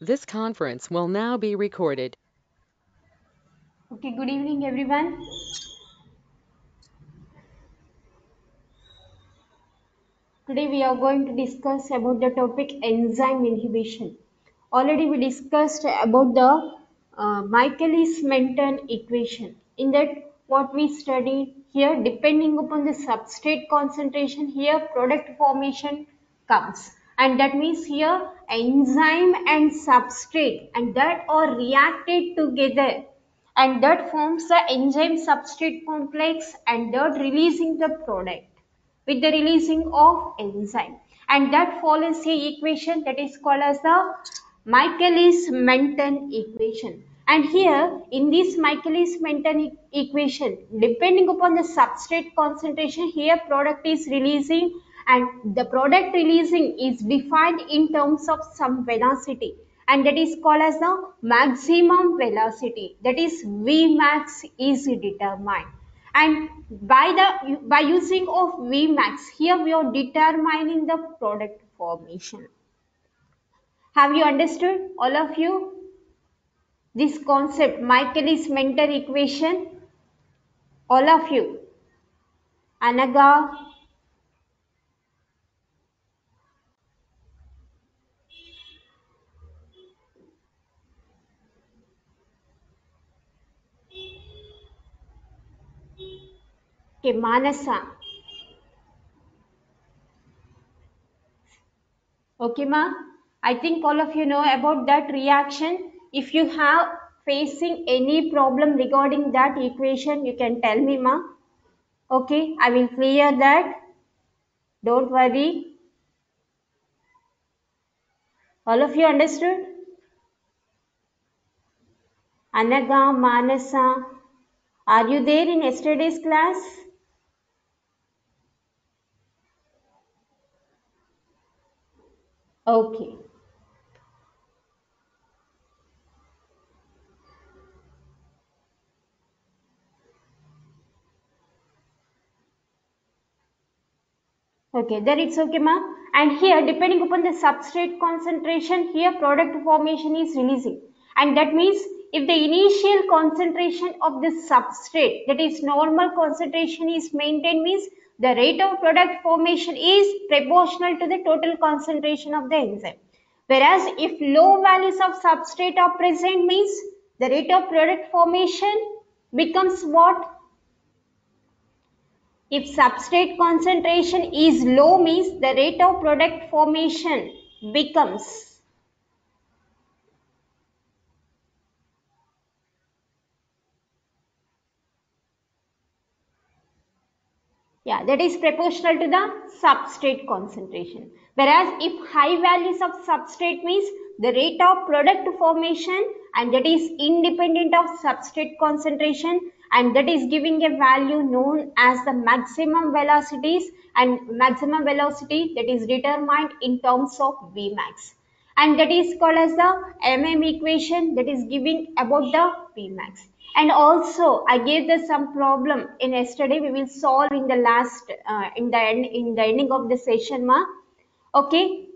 This conference will now be recorded. Okay, good evening, everyone. Today we are going to discuss about the topic enzyme inhibition. Already we discussed about the uh, Michaelis-Menten equation. In that what we studied here, depending upon the substrate concentration, here product formation comes. And that means here enzyme and substrate and that are reacted together. And that forms the enzyme substrate complex and that releasing the product with the releasing of enzyme. And that follows a equation that is called as the Michaelis-Menten equation. And here in this Michaelis-Menten e equation depending upon the substrate concentration here product is releasing and the product releasing is defined in terms of some velocity. And that is called as the maximum velocity. That is Vmax is determined. And by the by using of Vmax here we are determining the product formation. Have you understood all of you? This concept Michaelis-Menten equation. All of you. Anaga Okay, Manasa. Okay, ma. I think all of you know about that reaction. If you have facing any problem regarding that equation, you can tell me, ma. Okay, I will clear that. Don't worry. All of you understood? Anaga, Manasa, are you there in yesterday's class? Okay. Okay, there it's okay, ma. And here, depending upon the substrate concentration, here product formation is releasing. And that means if the initial concentration of the substrate, that is normal concentration is maintained means the rate of product formation is proportional to the total concentration of the enzyme. Whereas if low values of substrate are present means the rate of product formation becomes what? If substrate concentration is low means the rate of product formation becomes Yeah, that is proportional to the substrate concentration. Whereas if high values of substrate means the rate of product formation and that is independent of substrate concentration and that is giving a value known as the maximum velocities and maximum velocity that is determined in terms of Vmax and that is called as the MM equation that is giving about the Vmax and also I gave the some problem in yesterday. We will solve in the last uh, in the end in the ending of the session ma. Okay?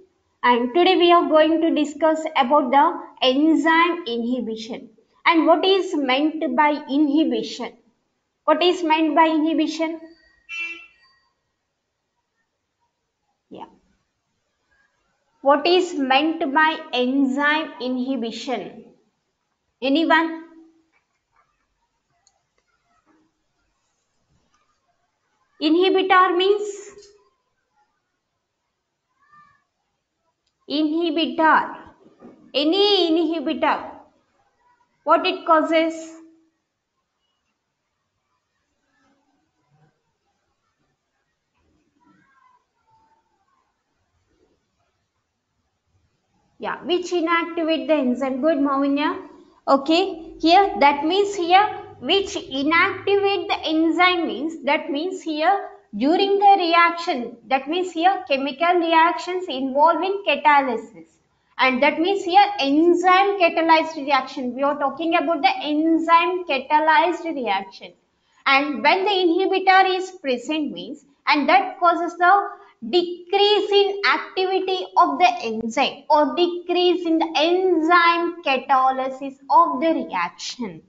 And today we are going to discuss about the enzyme inhibition. And what is meant by inhibition? What is meant by inhibition? Yeah. What is meant by enzyme inhibition? Anyone Inhibitor means inhibitor. Any inhibitor. What it causes? Yeah, which inactivate the enzyme. Good, Mavinya. Okay, here that means here which inactivate the enzyme means that means here during the reaction that means here chemical reactions involving catalysis. And that means here enzyme catalyzed reaction. We are talking about the enzyme catalyzed reaction. And when the inhibitor is present means and that causes the decrease in activity of the enzyme or decrease in the enzyme catalysis of the reaction.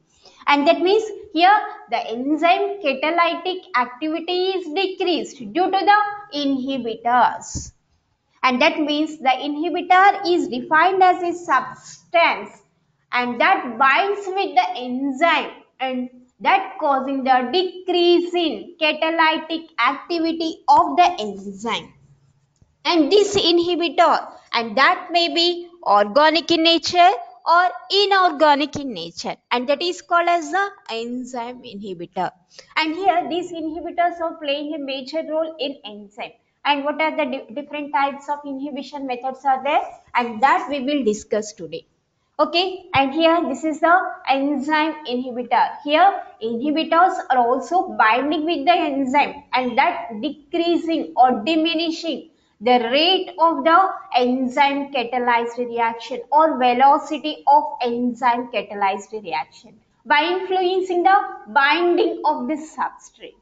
And that means here the enzyme catalytic activity is decreased due to the inhibitors. And that means the inhibitor is defined as a substance and that binds with the enzyme and that causing the decrease in catalytic activity of the enzyme. And this inhibitor and that may be organic in nature or inorganic in nature. And that is called as the enzyme inhibitor. And here these inhibitors are playing a major role in enzyme. And what are the di different types of inhibition methods are there? And that we will discuss today. Okay? And here this is the enzyme inhibitor. Here inhibitors are also binding with the enzyme. And that decreasing or diminishing the rate of the enzyme catalyzed reaction or velocity of enzyme catalyzed reaction by influencing the binding of the substrate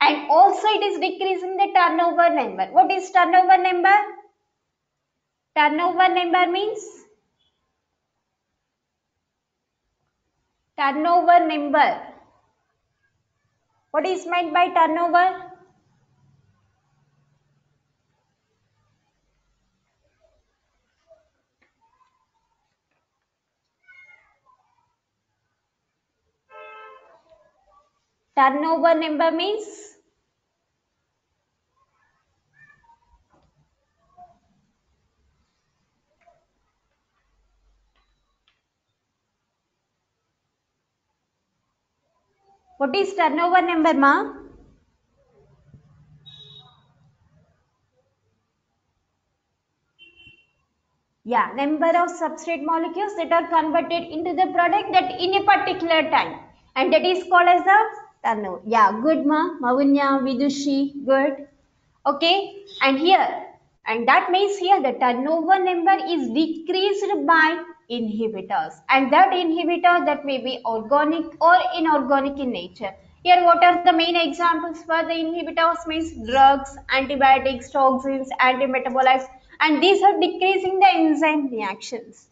and also it is decreasing the turnover number what is turnover number turnover number means turnover number. What is meant by turnover? Turnover number means What is turnover number, ma? Yeah, number of substrate molecules that are converted into the product that in a particular time. And that is called as the turnover. Yeah, good ma. Mavunya, Vidushi, good. Okay, and here, and that means here the turnover number is decreased by inhibitors and that inhibitor that may be organic or inorganic in nature. Here what are the main examples for the inhibitors means drugs, antibiotics, toxins, antimetabolites and these are decreasing the enzyme reactions.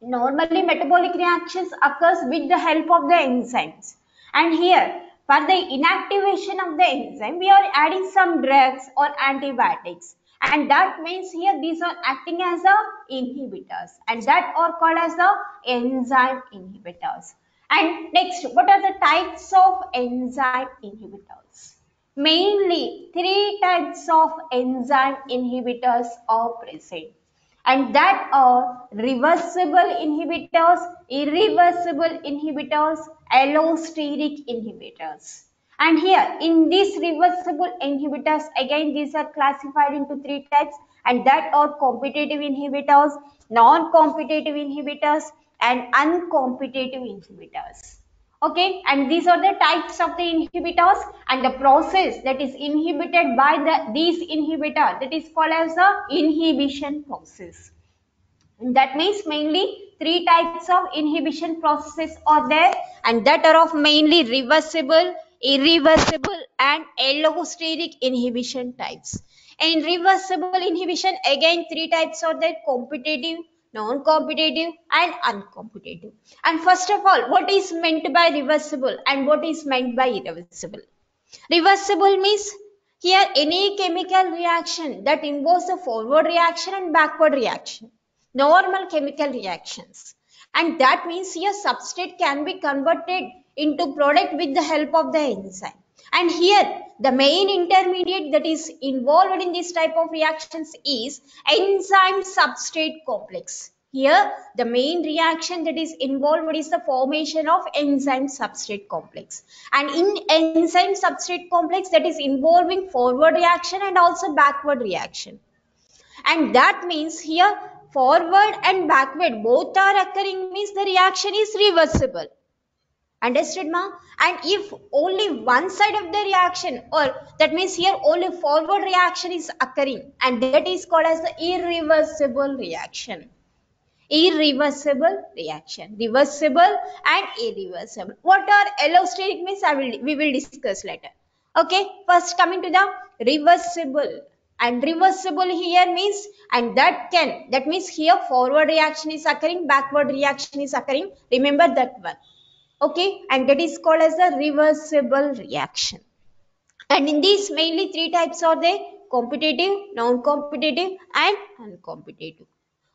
Normally metabolic reactions occurs with the help of the enzymes and here for the inactivation of the enzyme we are adding some drugs or antibiotics and that means here these are acting as the inhibitors and that are called as the enzyme inhibitors. And next, what are the types of enzyme inhibitors? Mainly three types of enzyme inhibitors are present and that are reversible inhibitors, irreversible inhibitors, allosteric inhibitors. And here in these reversible inhibitors, again these are classified into three types and that are competitive inhibitors, non-competitive inhibitors and uncompetitive inhibitors. Okay, and these are the types of the inhibitors and the process that is inhibited by the these inhibitor that is called as the inhibition process. And that means mainly three types of inhibition processes are there and that are of mainly reversible irreversible and allosteric inhibition types. In reversible inhibition, again three types are there, competitive, non-competitive and uncompetitive. And first of all, what is meant by reversible and what is meant by irreversible? Reversible means here any chemical reaction that involves a forward reaction and backward reaction, normal chemical reactions. And that means here substrate can be converted into product with the help of the enzyme. And here the main intermediate that is involved in this type of reactions is enzyme substrate complex. Here the main reaction that is involved is the formation of enzyme substrate complex. And in enzyme substrate complex that is involving forward reaction and also backward reaction. And that means here forward and backward both are occurring means the reaction is reversible Understood, ma? And if only one side of the reaction or that means here only forward reaction is occurring and that is called as the irreversible reaction. Irreversible reaction. Reversible and irreversible. What are allosteric means I will, we will discuss later. Okay, first coming to the reversible and reversible here means and that can that means here forward reaction is occurring backward reaction is occurring remember that one okay? And that is called as a reversible reaction. And in these mainly three types are there. Competitive non-competitive and uncompetitive.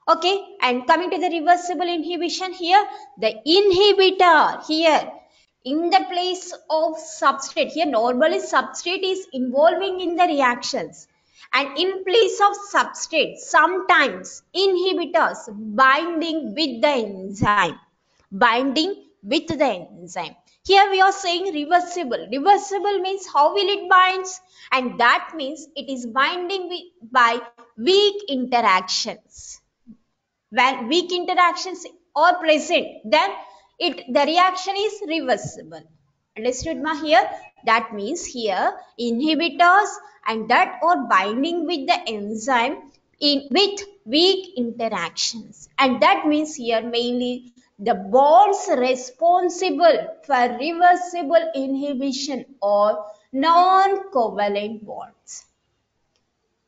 Okay? And coming to the reversible inhibition here the inhibitor here in the place of substrate here normally substrate is involving in the reactions. And in place of substrate sometimes inhibitors binding with the enzyme. Binding with the enzyme. Here we are saying reversible. Reversible means how will it binds? And that means it is binding by weak interactions. When weak interactions are present then it the reaction is reversible. Understood ma here? That means here inhibitors and that are binding with the enzyme in with weak interactions. And that means here mainly the bonds responsible for reversible inhibition are non-covalent bonds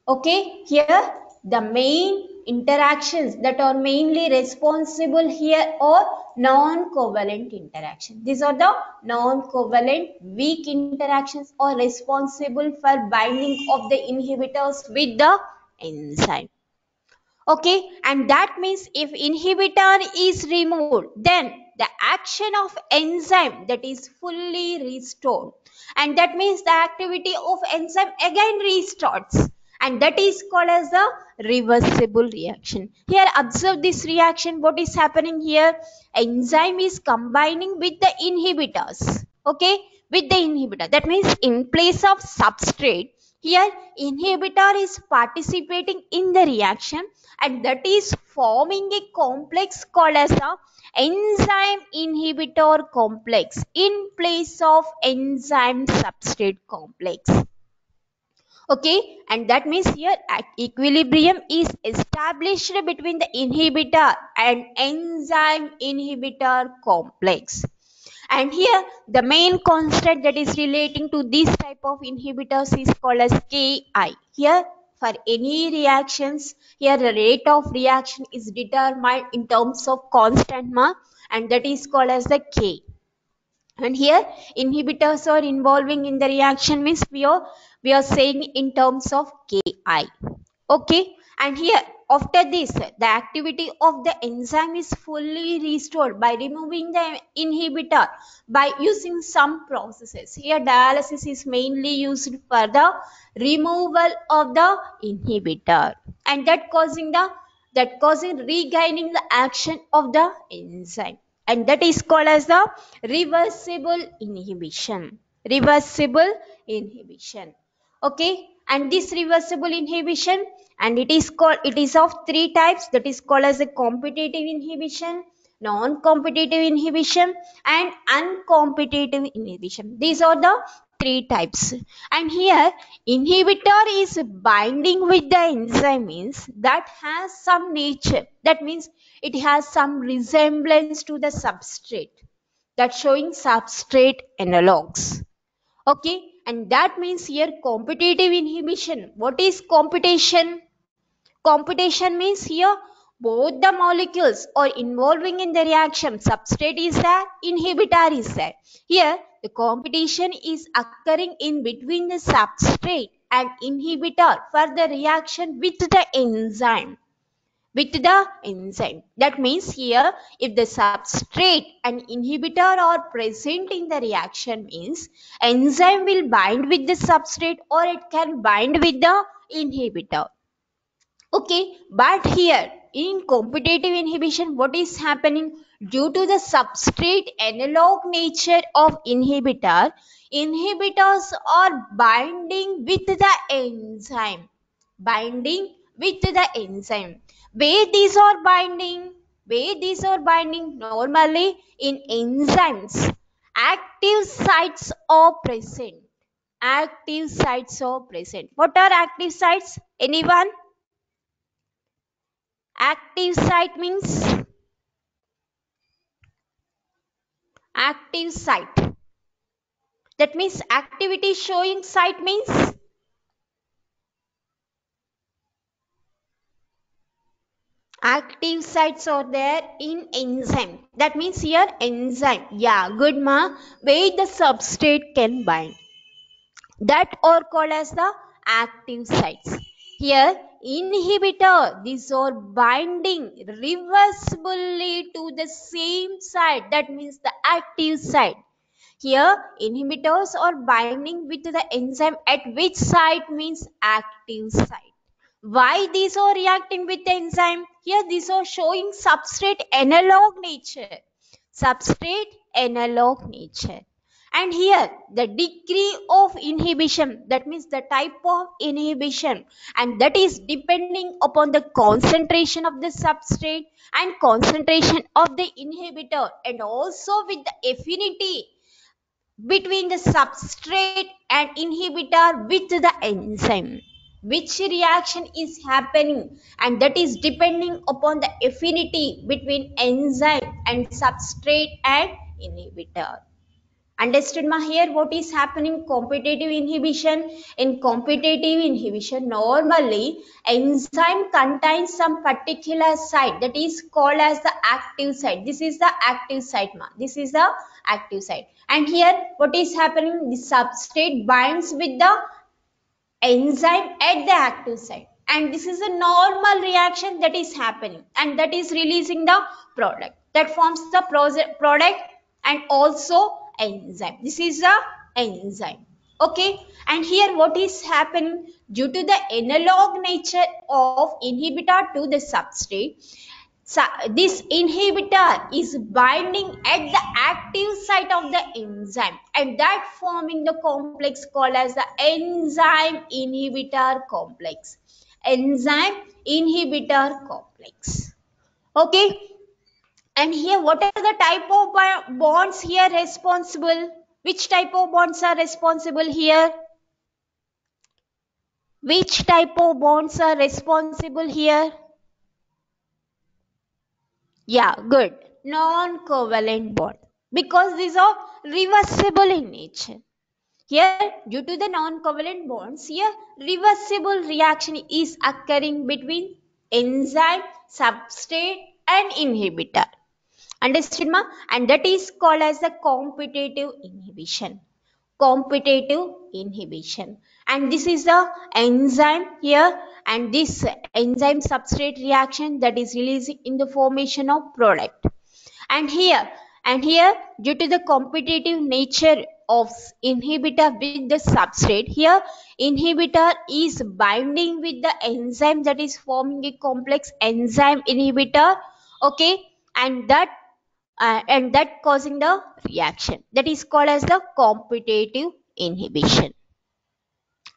okay here the main interactions that are mainly responsible here are non-covalent interactions. These are the non-covalent weak interactions are responsible for binding of the inhibitors with the enzyme. Okay, and that means if inhibitor is removed, then the action of enzyme that is fully restored. And that means the activity of enzyme again restarts. And that is called as the reversible reaction. Here observe this reaction. What is happening here? Enzyme is combining with the inhibitors. Okay? With the inhibitor. That means in place of substrate here inhibitor is participating in the reaction and that is forming a complex called as a enzyme inhibitor complex in place of enzyme substrate complex. Okay? And that means here equilibrium is established between the inhibitor and enzyme inhibitor complex and here the main constant that is relating to this type of inhibitors is called as ki. Here for any reactions here the rate of reaction is determined in terms of constant mark and that is called as the k and here inhibitors are involving in the reaction means we are we are saying in terms of ki. Okay? And here after this the activity of the enzyme is fully restored by removing the inhibitor by using some processes. Here dialysis is mainly used for the removal of the inhibitor and that causing the that causing regaining the action of the enzyme. And that is called as the reversible inhibition. Reversible inhibition. Okay and this reversible inhibition and it is called it is of three types. That is called as a competitive inhibition non-competitive inhibition and uncompetitive inhibition. These are the three types. And here inhibitor is binding with the enzyme means that has some nature. That means it has some resemblance to the substrate. That showing substrate analogs. Okay and that means here competitive inhibition. What is competition? Competition means here both the molecules are involving in the reaction. Substrate is there inhibitor is there. Here the competition is occurring in between the substrate and inhibitor for the reaction with the enzyme with the enzyme. That means here if the substrate and inhibitor are present in the reaction means enzyme will bind with the substrate or it can bind with the inhibitor. Okay, but here in competitive inhibition what is happening due to the substrate analog nature of inhibitor inhibitors are binding with the enzyme binding with the enzyme these are binding. These are binding normally in enzymes. Active sites are present. Active sites are present. What are active sites? Anyone? Active site means? Active site. That means activity showing site means active sites are there in enzyme. That means here enzyme. Yeah, good ma. Where the substrate can bind. That are called as the active sites. Here inhibitor, these are binding reversibly to the same site. That means the active site. Here inhibitors are binding with the enzyme at which site means active site. Why these are reacting with the enzyme? Here these are showing substrate analog nature. Substrate analog nature. And here the degree of inhibition, that means the type of inhibition, and that is depending upon the concentration of the substrate and concentration of the inhibitor, and also with the affinity between the substrate and inhibitor with the enzyme which reaction is happening? And that is depending upon the affinity between enzyme and substrate and inhibitor. Understood ma? Here what is happening? Competitive inhibition. In competitive inhibition normally enzyme contains some particular site that is called as the active site. This is the active site ma. This is the active site. And here what is happening? The substrate binds with the enzyme at the active site. And this is a normal reaction that is happening and that is releasing the product. That forms the product and also enzyme. This is the enzyme. Okay? And here what is happening? Due to the analog nature of inhibitor to the substrate this inhibitor is binding at the active site of the enzyme and that forming the complex called as the enzyme inhibitor complex. Enzyme inhibitor complex. Okay. And here what are the type of bonds here responsible? Which type of bonds are responsible here? Which type of bonds are responsible here? Yeah, good. Non-covalent bond. Because these are reversible in nature. Here, due to the non-covalent bonds, here reversible reaction is occurring between enzyme, substrate and inhibitor. Understood ma? And that is called as the competitive inhibition. Competitive inhibition. And this is the enzyme here. And this enzyme substrate reaction that is releasing in the formation of product. And here and here due to the competitive nature of inhibitor with the substrate here inhibitor is binding with the enzyme that is forming a complex enzyme inhibitor okay? And that uh, and that causing the reaction. That is called as the competitive inhibition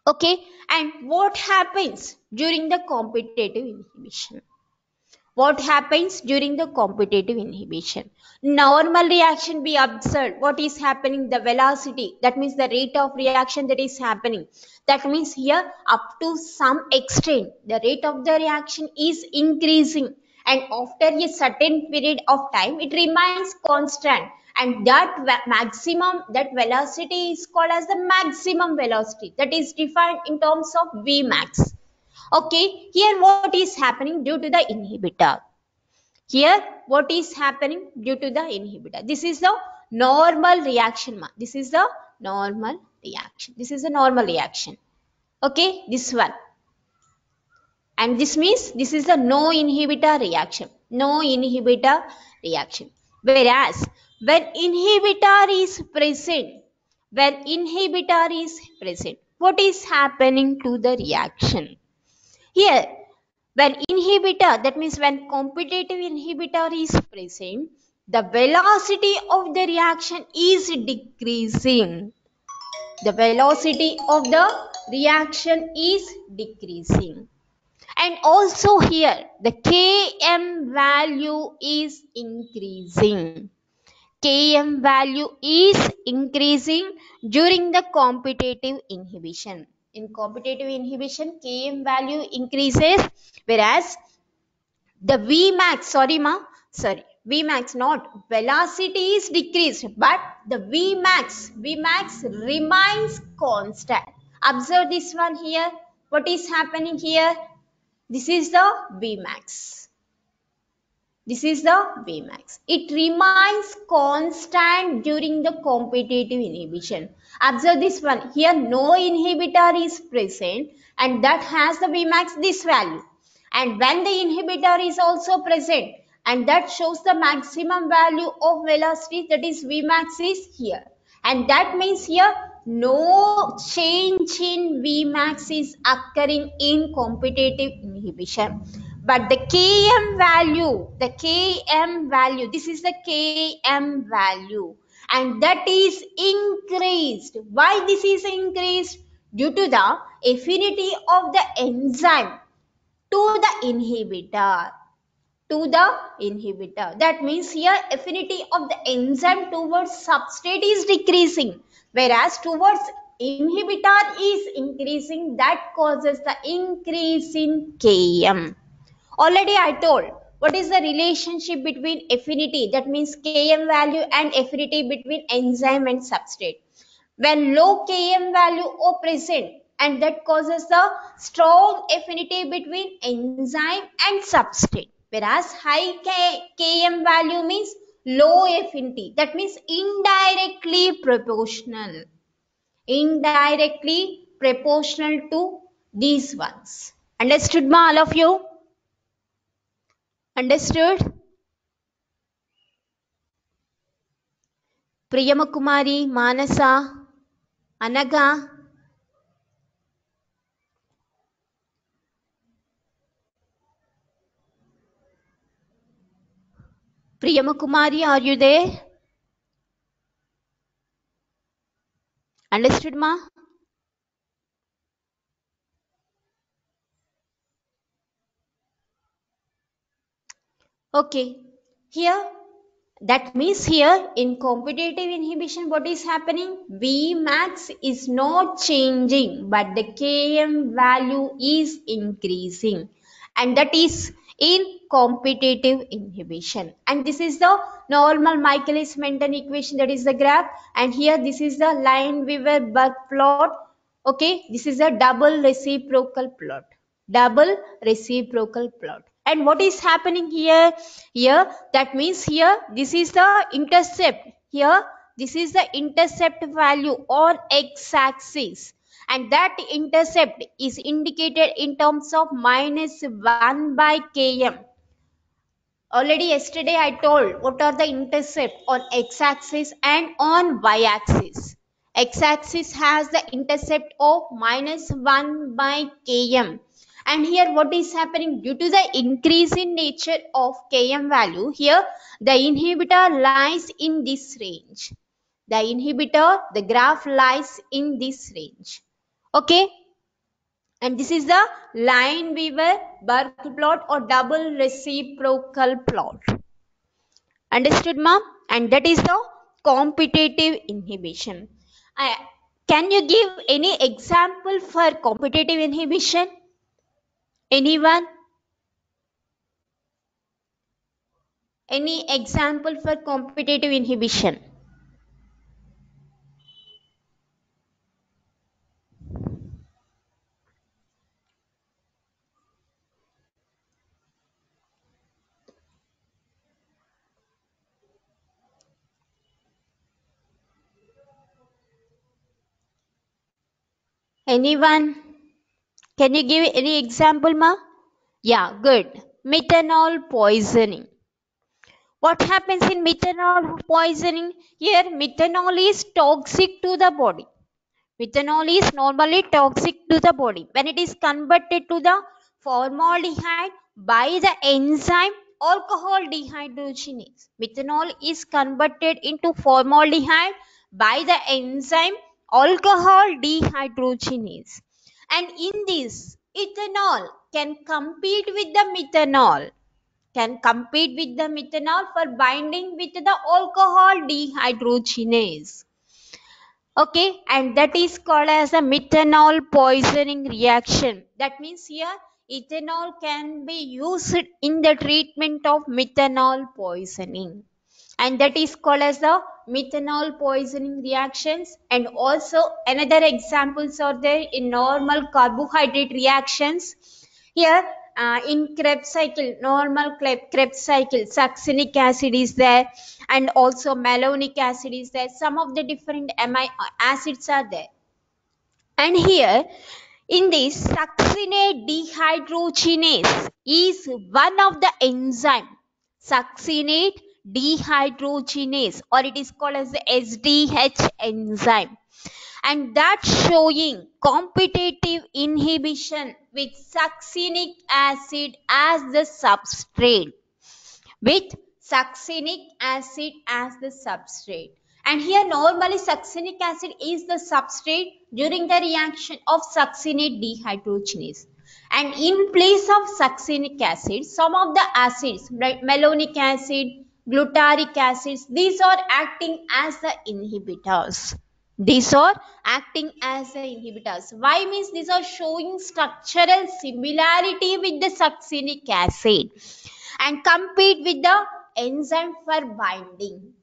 okay? And what happens during the competitive inhibition? What happens during the competitive inhibition? Normal reaction be observed. What is happening? The velocity. That means the rate of reaction that is happening. That means here up to some extent the rate of the reaction is increasing. And after a certain period of time it remains constant and that maximum that velocity is called as the maximum velocity that is defined in terms of v max Okay, here what is happening due to the inhibitor? Here what is happening due to the inhibitor? This is the normal reaction. This is the normal reaction. This is a normal reaction. Okay, this one. And this means this is the no inhibitor reaction. No inhibitor reaction. Whereas when inhibitor is present when inhibitor is present what is happening to the reaction? Here when inhibitor that means when competitive inhibitor is present the velocity of the reaction is decreasing. The velocity of the reaction is decreasing. And also here the km value is increasing Km value is increasing during the competitive inhibition. In competitive inhibition, Km value increases whereas the Vmax, sorry ma, sorry, Vmax not velocity is decreased but the Vmax Vmax remains constant. Observe this one here. What is happening here? This is the Vmax. This is the Vmax. It remains constant during the competitive inhibition. Observe this one. Here no inhibitor is present and that has the Vmax this value. And when the inhibitor is also present and that shows the maximum value of velocity that is Vmax is here. And that means here no change in Vmax is occurring in competitive inhibition but the km value the km value this is the km value. And that is increased. Why this is increased? Due to the affinity of the enzyme to the inhibitor. To the inhibitor. That means here affinity of the enzyme towards substrate is decreasing. Whereas towards inhibitor is increasing that causes the increase in km Already I told what is the relationship between affinity that means Km value and affinity between enzyme and substrate. When low Km value are present and that causes the strong affinity between enzyme and substrate. Whereas high K, Km value means low affinity that means indirectly proportional. Indirectly proportional to these ones. Understood ma all of you? Understood? Priyamakumari, Manasa, Anaga. Priyamakumari, are you there? Understood, ma? Okay. Here, that means here in competitive inhibition, what is happening? Vmax is not changing, but the Km value is increasing. And that is in competitive inhibition. And this is the normal Michaelis-Menten equation, that is the graph. And here, this is the line Lineweaver-Burk plot. Okay, this is a double reciprocal plot. Double reciprocal plot and what is happening here? Here that means here this is the intercept. Here this is the intercept value on x-axis. And that intercept is indicated in terms of minus 1 by km. Already yesterday i told what are the intercept on x-axis and on y-axis. X-axis has the intercept of minus 1 by km and here what is happening? Due to the increase in nature of Km value here the inhibitor lies in this range. The inhibitor the graph lies in this range. Okay? And this is the Lineweaver Burk plot or double reciprocal plot. Understood mom and that is the competitive inhibition. Uh, can you give any example for competitive inhibition Anyone? Any example for competitive inhibition? Anyone? Can you give any example, ma? Yeah, good. Methanol poisoning. What happens in methanol poisoning? Here, methanol is toxic to the body. Methanol is normally toxic to the body. When it is converted to the formaldehyde by the enzyme alcohol dehydrogenase. Methanol is converted into formaldehyde by the enzyme alcohol dehydrogenase and in this ethanol can compete with the methanol. Can compete with the methanol for binding with the alcohol dehydrogenase. Okay? And that is called as a methanol poisoning reaction. That means here ethanol can be used in the treatment of methanol poisoning and that is called as the methanol poisoning reactions and also another examples are there in normal carbohydrate reactions here uh, in Krebs cycle, normal Krebs cycle, succinic acid is there and also malonic acid is there. Some of the different amino acids are there. And here in this succinate dehydrogenase is one of the enzyme. Succinate dehydrogenase or it is called as the SDH enzyme. And that showing competitive inhibition with succinic acid as the substrate. With succinic acid as the substrate. And here normally succinic acid is the substrate during the reaction of succinate dehydrogenase. And in place of succinic acid some of the acids like malonic acid glutaric acids these are acting as the inhibitors these are acting as the inhibitors. Why means these are showing structural similarity with the succinic acid and compete with the enzyme for binding.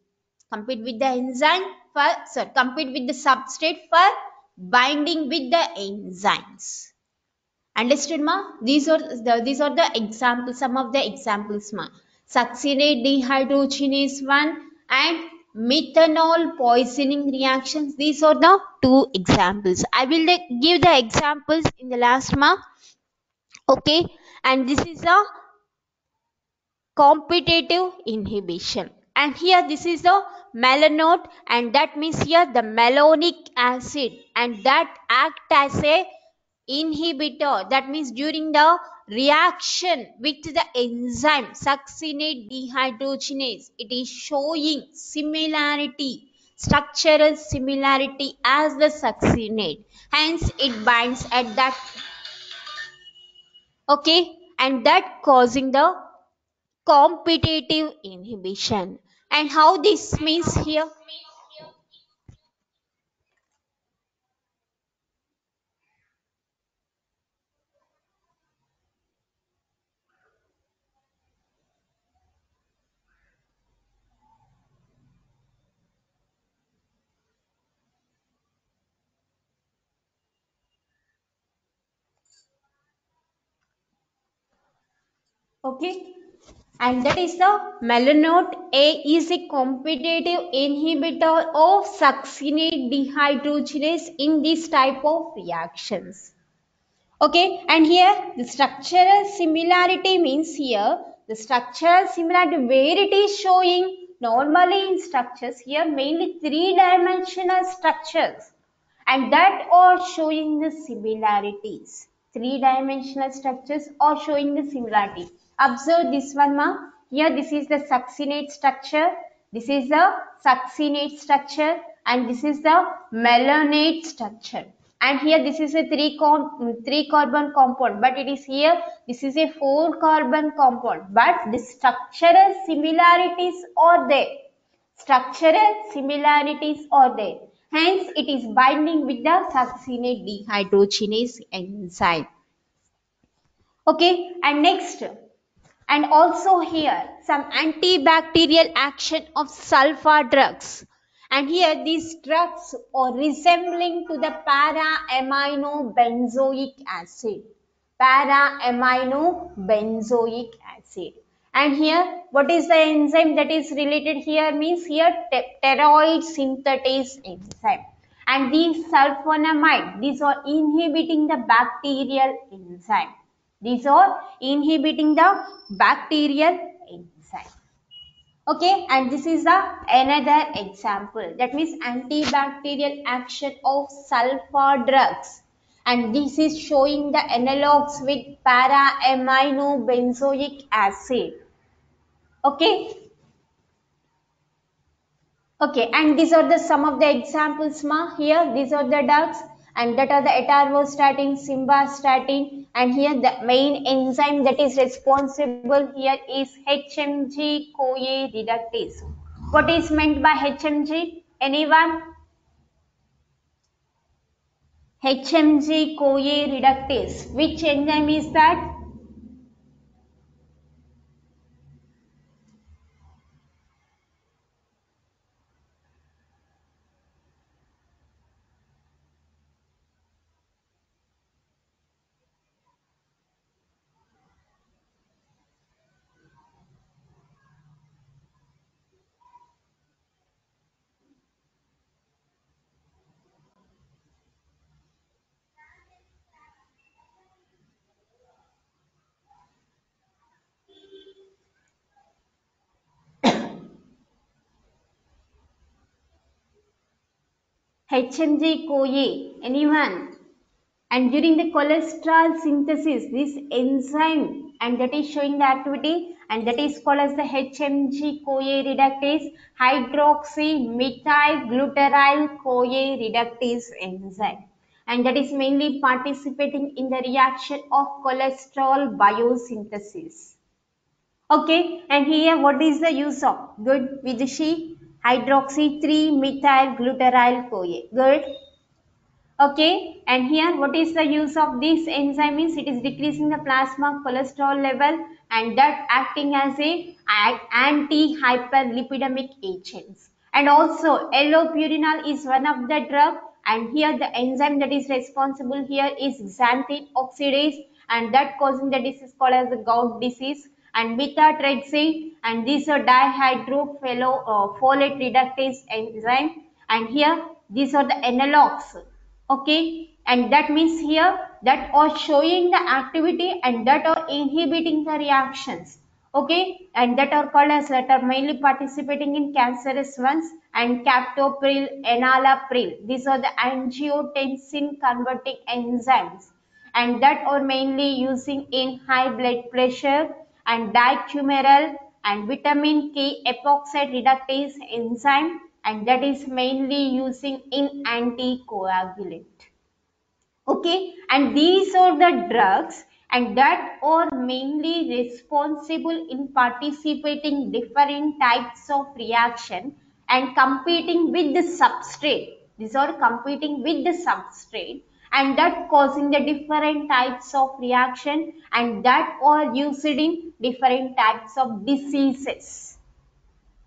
Compete with the enzyme for, sorry, compete with the substrate for binding with the enzymes. Understood ma? These are the, these are the examples, some of the examples ma. Succinate dehydrogenase 1 and methanol poisoning reactions. These are the two examples. I will give the examples in the last mark. Okay. And this is a competitive inhibition. And here this is the malonate and that means here the malonic acid and that act as a inhibitor. That means during the reaction with the enzyme succinate dehydrogenase it is showing similarity structural similarity as the succinate. Hence it binds at that okay? And that causing the competitive inhibition. And how this means here okay and that is the malonate A is a competitive inhibitor of succinate dehydrogenase in this type of reactions. Okay, and here the structural similarity means here the structural similarity where it is showing normally in structures here mainly three dimensional structures and that are showing the similarities. Three dimensional structures are showing the similarity. Observe this one ma. Here this is the succinate structure. This is the succinate structure and this is the malonate structure. And here this is a three, three carbon compound but it is here this is a four carbon compound but the structural similarities are there. Structural similarities are there. Hence it is binding with the succinate dehydrogenase enzyme. Okay and next and also here some antibacterial action of sulfa drugs. And here these drugs are resembling to the para-amino benzoic acid. Para-amino benzoic acid. And here what is the enzyme that is related here means here pteroid synthetase enzyme. And these sulfonamide these are inhibiting the bacterial enzyme these are inhibiting the bacterial enzyme. Okay, and this is the another example. That means antibacterial action of sulfa drugs. And this is showing the analogs with para-amino benzoic acid. Okay. Okay, and these are the some of the examples ma here. These are the drugs and that are the atorvastatin, simvastatin and here the main enzyme that is responsible here is HMG CoA reductase. What is meant by HMG? Anyone? HMG CoA reductase. Which enzyme is that? HMG-CoA. Anyone? And during the cholesterol synthesis, this enzyme and that is showing the activity and that is called as the HMG-CoA reductase hydroxymethyl-glutaryl-CoA reductase enzyme and that is mainly participating in the reaction of cholesterol biosynthesis. Okay, and here what is the use of? Good, Vidushi? Hydroxy 3-methyl-glutaryl-CoA. Good. Okay, and here what is the use of this enzyme is it is decreasing the plasma cholesterol level and that acting as a anti-hyperlipidemic agents. And also allopurinol is one of the drug and here the enzyme that is responsible here is xanthine oxidase and that causing the disease called as the gout disease and methotrexate and these are dihydrofolate uh, reductase enzyme. And here these are the analogs okay? And that means here that are showing the activity and that are inhibiting the reactions okay? And that are called as that are mainly participating in cancerous ones and captopril enalapril. These are the angiotensin converting enzymes. And that are mainly using in high blood pressure and dicumarol and vitamin K epoxide reductase enzyme and that is mainly using in anticoagulant. Okay, and these are the drugs and that are mainly responsible in participating different types of reaction and competing with the substrate. These are competing with the substrate and that causing the different types of reaction and that are used in different types of diseases.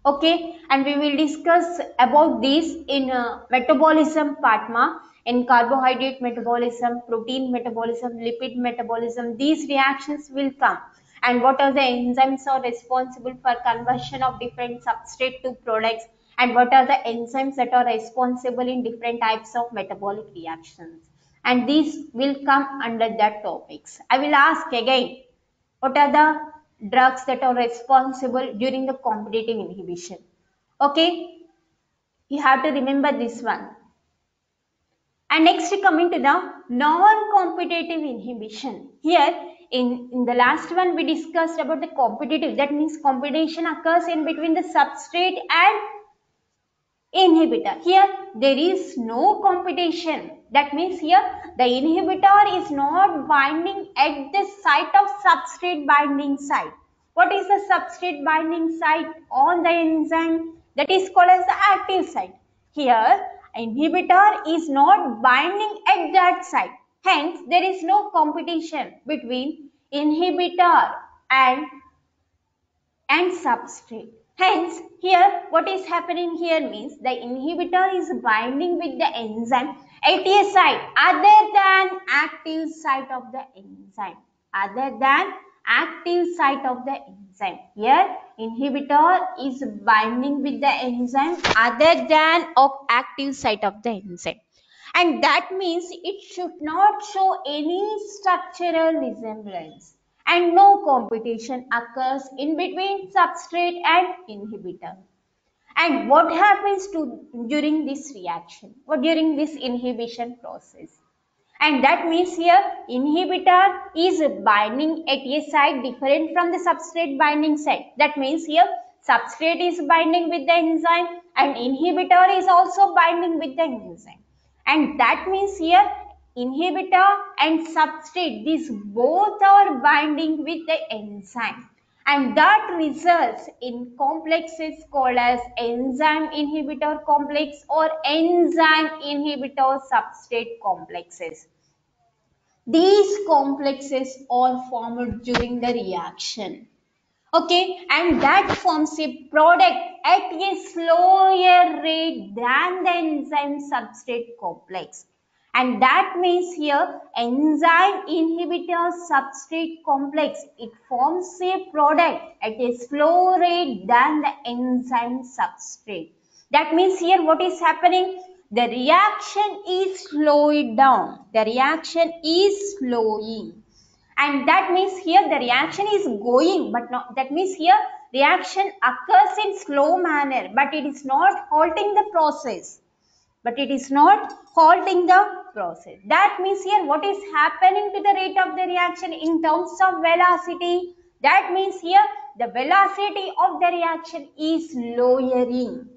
Okay? And we will discuss about this in uh, metabolism partma in carbohydrate metabolism protein metabolism lipid metabolism these reactions will come. And what are the enzymes are responsible for conversion of different substrate to products? And what are the enzymes that are responsible in different types of metabolic reactions? And these will come under that topics. I will ask again, what are the drugs that are responsible during the competitive inhibition? Okay, you have to remember this one. And next coming to the non-competitive inhibition. Here in, in the last one we discussed about the competitive that means competition occurs in between the substrate and inhibitor. Here there is no competition. That means here the inhibitor is not binding at the site of substrate binding site. What is the substrate binding site on the enzyme? That is called as the active site. Here inhibitor is not binding at that site. Hence there is no competition between inhibitor and and substrate. Hence, here what is happening here means the inhibitor is binding with the enzyme at a site other than active site of the enzyme. Other than active site of the enzyme. Here, inhibitor is binding with the enzyme other than of active site of the enzyme. And that means it should not show any structural resemblance and no competition occurs in between substrate and inhibitor. And what happens to during this reaction or during this inhibition process? And that means here inhibitor is binding at a site different from the substrate binding site. That means here substrate is binding with the enzyme and inhibitor is also binding with the enzyme. And that means here inhibitor and substrate these both are binding with the enzyme and that results in complexes called as enzyme inhibitor complex or enzyme inhibitor substrate complexes. These complexes are formed during the reaction. Okay, and that forms a product at a slower rate than the enzyme substrate complex and that means here enzyme inhibitor substrate complex it forms a product at a slow rate than the enzyme substrate. That means here what is happening? The reaction is slowed down. The reaction is slowing. And that means here the reaction is going but not that means here reaction occurs in slow manner but it is not halting the process but it is not halting the process. That means here what is happening to the rate of the reaction in terms of velocity? That means here the velocity of the reaction is lowering.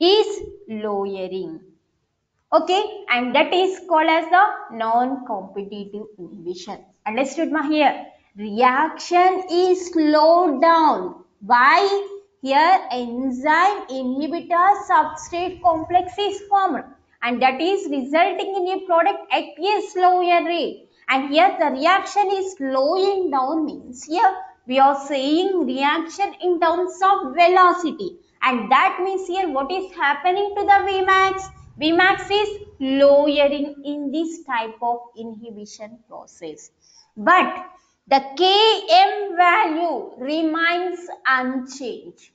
Is lowering. Okay, and that is called as the non-competitive inhibition. Understood ma here? Reaction is slowed down. Why? Here enzyme inhibitor substrate complex is formed and that is resulting in a product at a slower rate. And here the reaction is slowing down means here we are saying reaction in terms of velocity and that means here what is happening to the Vmax? Vmax is lowering in this type of inhibition process. But the Km value remains unchanged.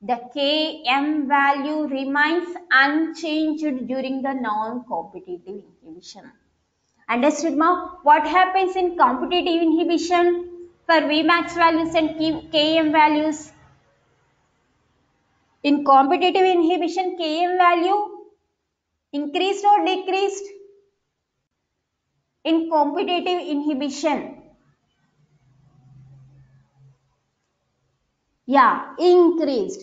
The Km value remains unchanged during the non-competitive inhibition. Understood ma? What happens in competitive inhibition for Vmax values and Km values? In competitive inhibition, Km value increased or decreased? In competitive inhibition, Yeah, increased.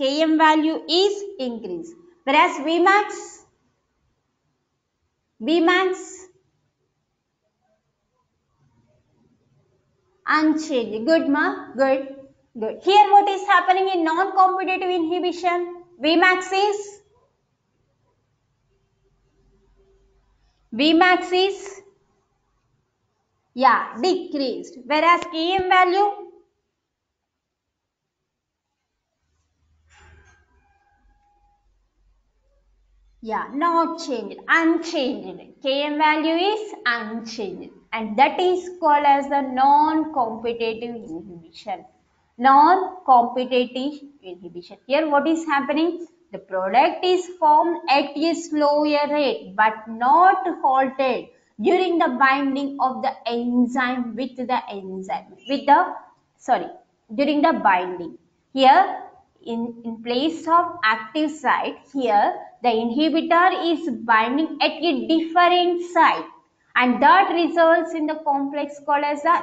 Km value is increased. Whereas Vmax, Vmax unchanged. Good ma? Good. Good. Here what is happening in non-competitive inhibition? Vmax is Vmax is yeah decreased. Whereas Km value Yeah, not changed, unchanged. Km value is unchanged and that is called as the non-competitive inhibition. Non-competitive inhibition. Here what is happening? The product is formed at a slower rate but not halted during the binding of the enzyme with the enzyme, with the, sorry, during the binding. Here in, in place of active site, here the inhibitor is binding at a different site and that results in the complex called as the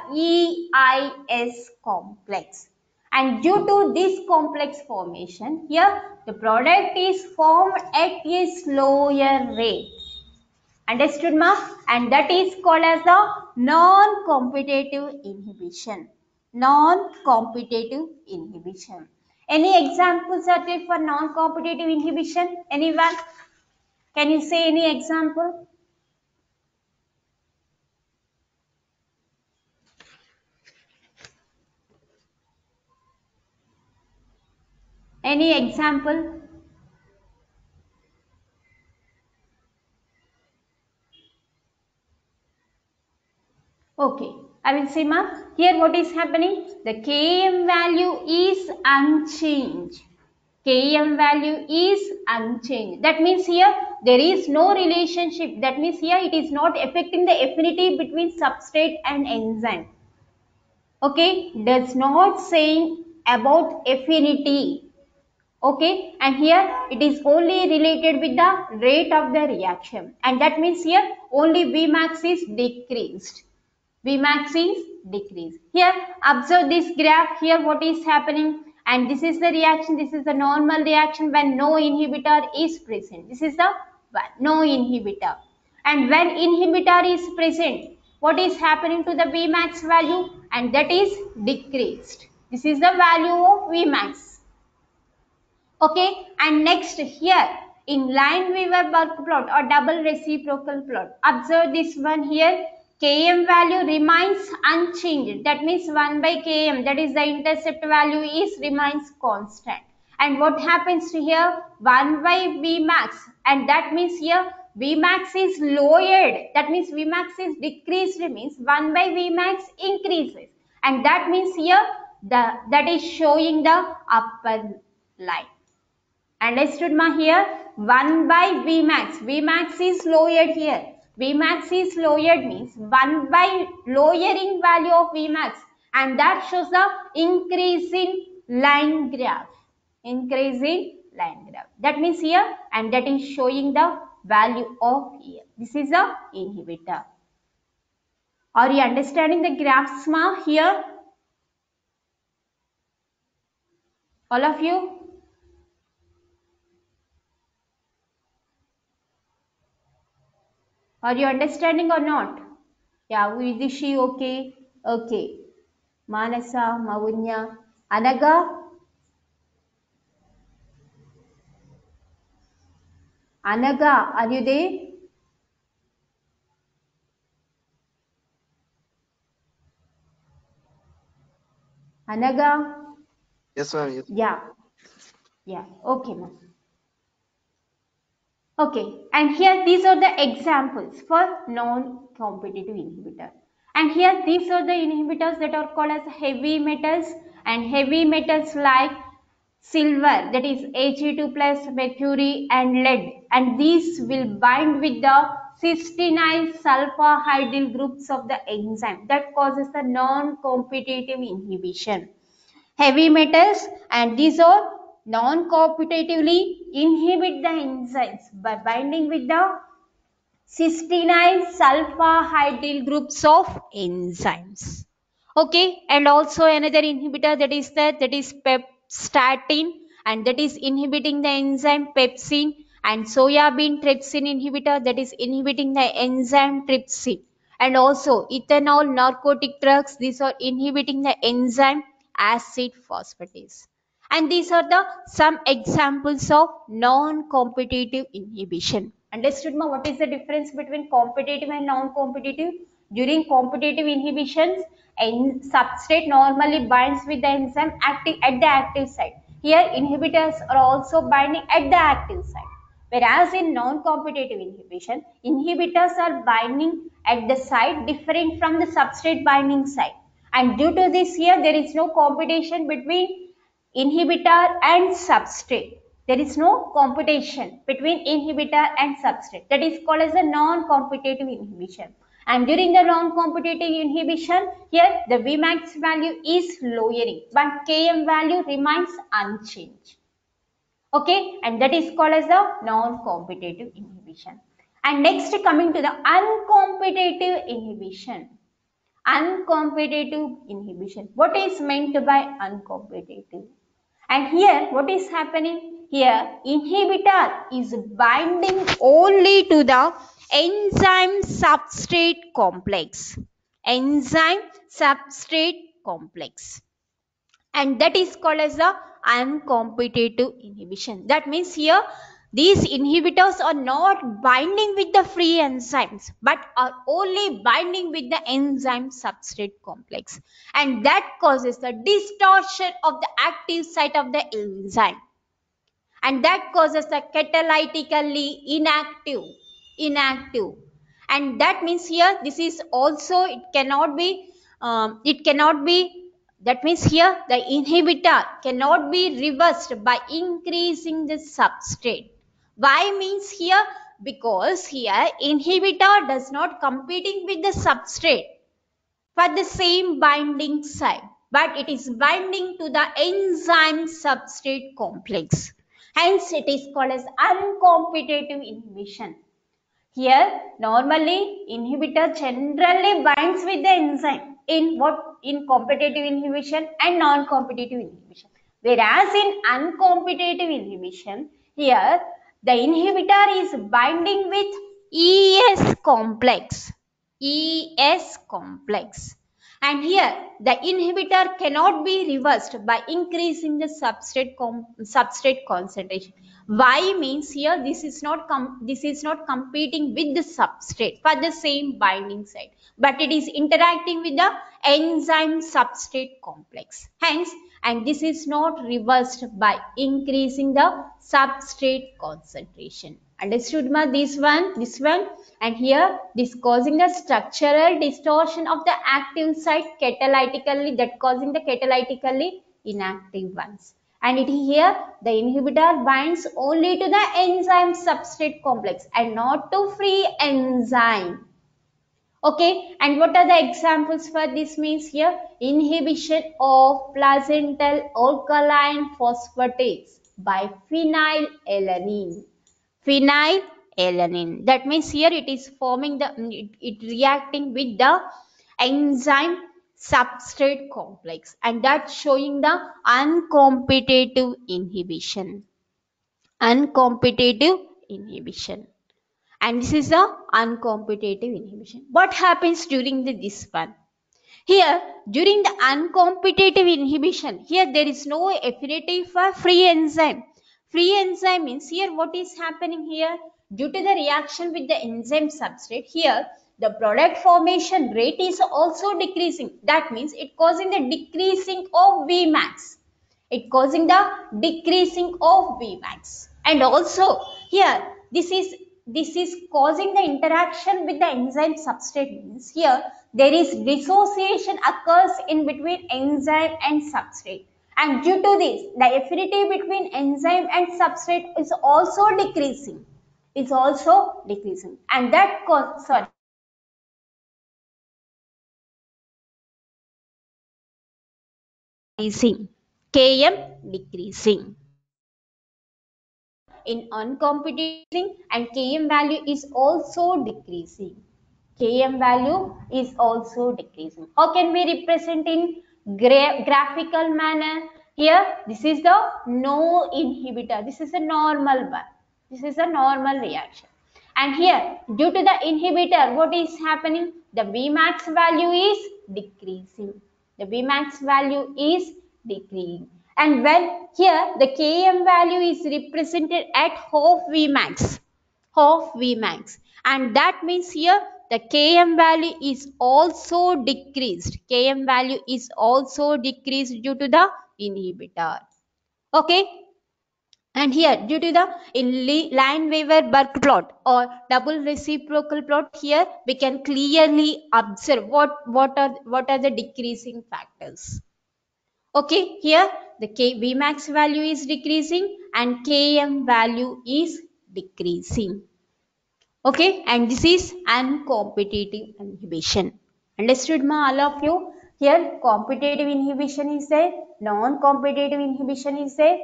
EIS complex. And due to this complex formation, here the product is formed at a slower rate. Understood ma? And that is called as the non-competitive inhibition. Non-competitive inhibition. Any examples are there for non-competitive inhibition? Anyone? Can you say any example? Any example? Okay. I will say ma, here what is happening? The Km value is unchanged. Km value is unchanged. That means here there is no relationship. That means here it is not affecting the affinity between substrate and enzyme. Okay, does not saying about affinity. Okay, and here it is only related with the rate of the reaction. And that means here only Vmax is decreased. Vmax is decreased. Here observe this graph here what is happening and this is the reaction this is the normal reaction when no inhibitor is present. This is the no inhibitor and when inhibitor is present what is happening to the Vmax value and that is decreased. This is the value of Vmax. Okay and next here in Lineweaver-Burk plot or double reciprocal plot observe this one here Km value remains unchanged. That means 1 by Km, that is the intercept value is remains constant. And what happens here? 1 by Vmax and that means here Vmax is lowered. That means Vmax is decreased means 1 by Vmax increases. And that means here the that is showing the upper line. Understood ma here? 1 by Vmax. Vmax is lowered here Vmax is lowered means 1 by lowering value of Vmax and that shows the increase in line graph. Increase in line graph. That means here and that is showing the value of here. This is the inhibitor. Are you understanding the graphs now here? All of you? Are you understanding or not? Yeah, Vidishi, okay. Okay. Manasa, Mavunya, Anaga? Anaga, are you there? Anaga? Yes, ma'am. Yes. Yeah. Yeah. Okay, ma'am. Okay. And here these are the examples for non-competitive inhibitor. And here these are the inhibitors that are called as heavy metals and heavy metals like silver that is Ag2 plus mercury and lead and these will bind with the cysteine sulfhydryl groups of the enzyme that causes the non-competitive inhibition. Heavy metals and these are non-competitively inhibit the enzymes by binding with the cysteine sulfhydryl groups of enzymes. Okay, and also another inhibitor that is that that is pepstatin and that is inhibiting the enzyme pepsin and soybean trypsin inhibitor that is inhibiting the enzyme trypsin. And also ethanol narcotic drugs these are inhibiting the enzyme acid phosphatase and these are the some examples of non-competitive inhibition. Understood ma what is the difference between competitive and non-competitive? During competitive inhibitions and substrate normally binds with the enzyme active at the active site. Here inhibitors are also binding at the active site. Whereas in non-competitive inhibition, inhibitors are binding at the site different from the substrate binding site. And due to this here, there is no competition between inhibitor and substrate. There is no competition between inhibitor and substrate. That is called as a non-competitive inhibition. And during the non-competitive inhibition, here the Vmax value is lowering, but Km value remains unchanged okay and that is called as the non-competitive inhibition and next coming to the uncompetitive inhibition uncompetitive inhibition what is meant by uncompetitive and here what is happening? Here inhibitor is binding only to the enzyme substrate complex. Enzyme substrate complex. And that is called as the uncompetitive inhibition. That means here these inhibitors are not binding with the free enzymes but are only binding with the enzyme substrate complex. And that causes the distortion of the active site of the enzyme. And that causes the catalytically inactive inactive. And that means here this is also it cannot be um, it cannot be that means here the inhibitor cannot be reversed by increasing the substrate. Why means here? Because here inhibitor does not competing with the substrate for the same binding site but it is binding to the enzyme substrate complex. Hence it is called as uncompetitive inhibition. Here normally inhibitor generally binds with the enzyme in what in competitive inhibition and non-competitive inhibition. Whereas in uncompetitive inhibition, here the inhibitor is binding with ES complex. ES complex. And here the inhibitor cannot be reversed by increasing the substrate, substrate concentration. Y means here this is not this is not competing with the substrate for the same binding site but it is interacting with the enzyme substrate complex. Hence, and this is not reversed by increasing the substrate concentration. Understood ma this one, this one and here this causing the structural distortion of the active site catalytically that causing the catalytically inactive ones. And it here the inhibitor binds only to the enzyme substrate complex and not to free enzyme Okay, and what are the examples for this means here? Inhibition of placental alkaline phosphatase. by phenylalanine. Phenylalanine. That means here it is forming the, mm, it, it reacting with the enzyme substrate complex and that's showing the uncompetitive inhibition. Uncompetitive inhibition. And this is the uncompetitive inhibition. What happens during the, this one? Here, during the uncompetitive inhibition, here there is no affinity for free enzyme. Free enzyme means here what is happening here? Due to the reaction with the enzyme substrate, here the product formation rate is also decreasing. That means it causing the decreasing of Vmax. It causing the decreasing of Vmax. And also here this is this is causing the interaction with the enzyme substrate. Means here there is dissociation occurs in between enzyme and substrate. And due to this the affinity between enzyme and substrate is also decreasing. Is also decreasing. And that cause sorry. Decreasing. Km decreasing in uncompeting and km value is also decreasing. Km value is also decreasing. How can we represent in gra graphical manner? Here this is the no inhibitor. This is a normal one. This is a normal reaction. And here due to the inhibitor what is happening? The vmax value is decreasing. The vmax value is decreasing and when here the km value is represented at half vmax half vmax. And that means here the km value is also decreased. Km value is also decreased due to the inhibitor. Okay? And here due to the in Lineweaver-Burk plot or double reciprocal plot here we can clearly observe what what are what are the decreasing factors. Okay? Here the k vmax value is decreasing and km value is decreasing. Okay and this is uncompetitive inhibition. Understood ma all of you? Here competitive inhibition is there non-competitive inhibition is there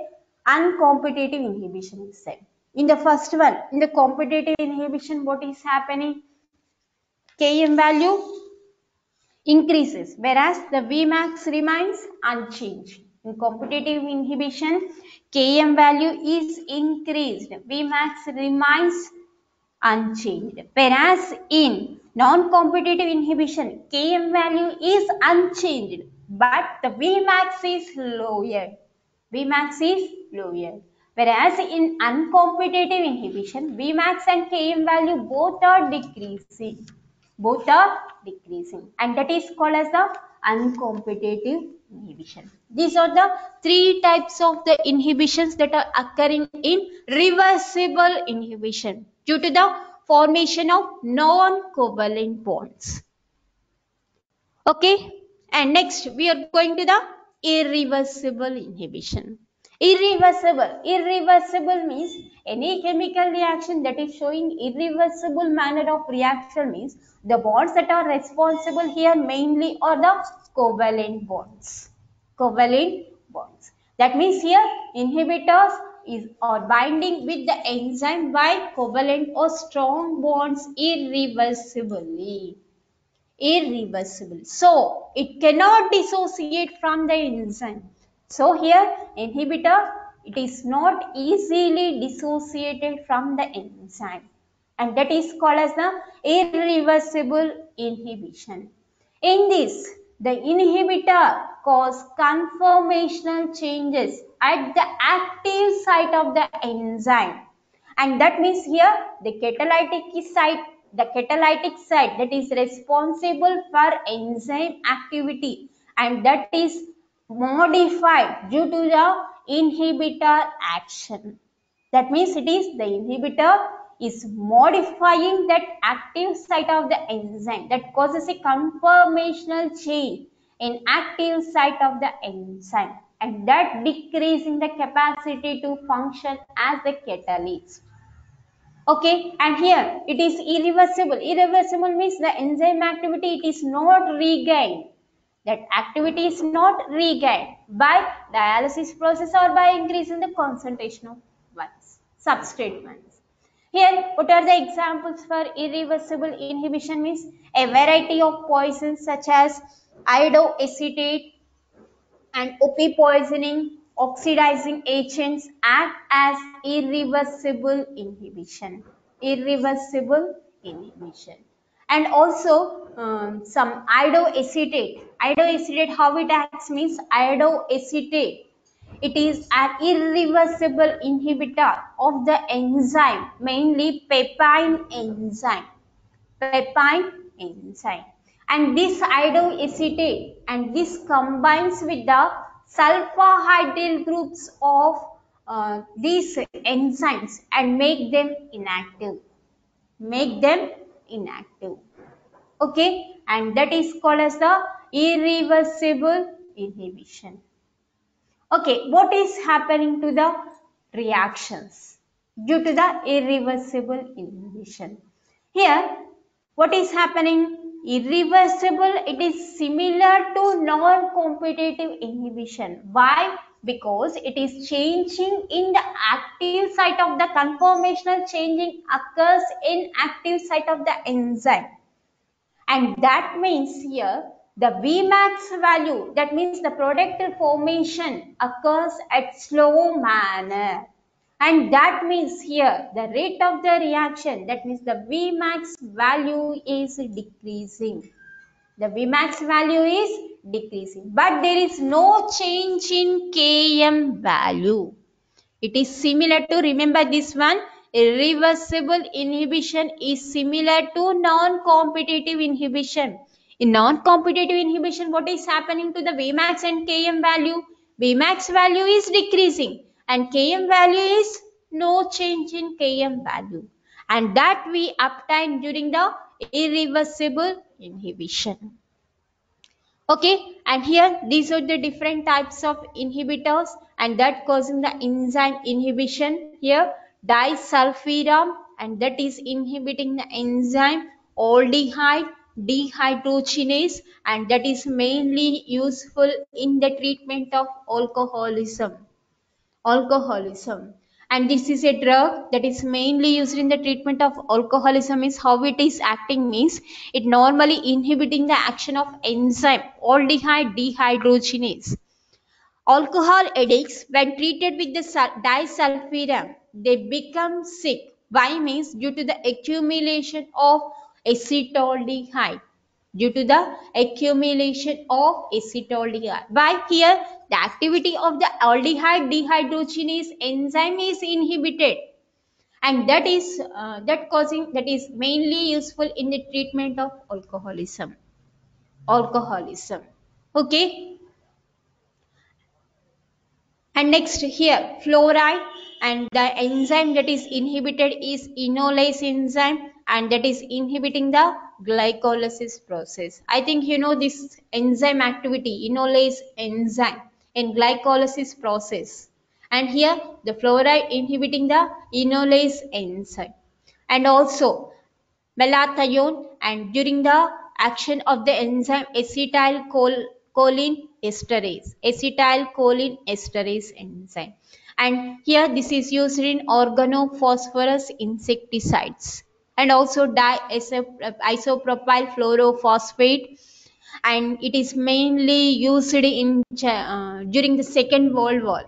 uncompetitive inhibition is there. In the first one in the competitive inhibition what is happening? Km value increases whereas the vmax remains unchanged in competitive inhibition km value is increased vmax remains unchanged. Whereas in non-competitive inhibition, Km value is unchanged, but the Vmax is lower. Vmax is lower. Whereas in uncompetitive inhibition, Vmax and Km value both are decreasing. Both are decreasing and that is called as the uncompetitive inhibition. These are the three types of the inhibitions that are occurring in reversible inhibition due to the formation of non-covalent bonds. Okay, and next we are going to the irreversible inhibition. Irreversible. Irreversible means any chemical reaction that is showing irreversible manner of reaction means the bonds that are responsible here mainly are the covalent bonds. Covalent bonds. That means here inhibitors is or binding with the enzyme by covalent or strong bonds irreversibly. Irreversible. So it cannot dissociate from the enzyme. So here inhibitor it is not easily dissociated from the enzyme and that is called as the irreversible inhibition. In this the inhibitor cause conformational changes at the active site of the enzyme. And that means here the catalytic site the catalytic site that is responsible for enzyme activity. And that is modified due to the inhibitor action. That means it is the inhibitor is modifying that active site of the enzyme that causes a conformational change in active site of the enzyme and that decreasing the capacity to function as the catalyst. Okay, and here it is irreversible. Irreversible means the enzyme activity it is not regained. that activity is not regained by dialysis process or by increasing the concentration of ones, substrate ones. Here, what are the examples for irreversible inhibition means a variety of poisons such as iodoacetate and opioid poisoning, oxidizing agents act as irreversible inhibition. Irreversible inhibition. And also um, some iodoacetate. Iodoacetate, how it acts means iodoacetate it is an irreversible inhibitor of the enzyme, mainly papain enzyme. Papain enzyme. And this iodoacetate and this combines with the sulfahydryl groups of uh, these enzymes and make them inactive. Make them inactive. Okay, and that is called as the irreversible inhibition. Okay, what is happening to the reactions due to the irreversible inhibition? Here, what is happening? Irreversible, it is similar to non-competitive inhibition. Why? Because it is changing in the active site of the conformational changing occurs in active site of the enzyme. And that means here the Vmax value, that means the product formation occurs at slow manner. And that means here the rate of the reaction, that means the Vmax value is decreasing. The Vmax value is decreasing. But there is no change in Km value. It is similar to, remember this one, irreversible inhibition is similar to non-competitive inhibition. In non-competitive inhibition, what is happening to the Vmax and Km value? Vmax value is decreasing and Km value is no change in Km value. And that we obtain during the irreversible inhibition. Okay, and here these are the different types of inhibitors and that causing the enzyme inhibition. Here disulfiram and that is inhibiting the enzyme aldehyde dehydrogenase and that is mainly useful in the treatment of alcoholism. Alcoholism. And this is a drug that is mainly used in the treatment of alcoholism is how it is acting means it normally inhibiting the action of enzyme aldehyde dehydrogenase. Alcohol addicts when treated with the disulfiram they become sick. Why means due to the accumulation of acetaldehyde due to the accumulation of acetaldehyde. Why here? The activity of the aldehyde dehydrogenase enzyme is inhibited. And that is uh, that causing that is mainly useful in the treatment of alcoholism. Alcoholism. Okay? And next here fluoride and the enzyme that is inhibited is enolase enzyme and that is inhibiting the glycolysis process. I think you know this enzyme activity, enolase enzyme in glycolysis process. And here the fluoride inhibiting the enolase enzyme. And also malathion and during the action of the enzyme acetylcholine esterase, acetylcholine esterase enzyme. And here this is used in organophosphorus insecticides and also diisopropyl fluorophosphate and it is mainly used in uh, during the second world war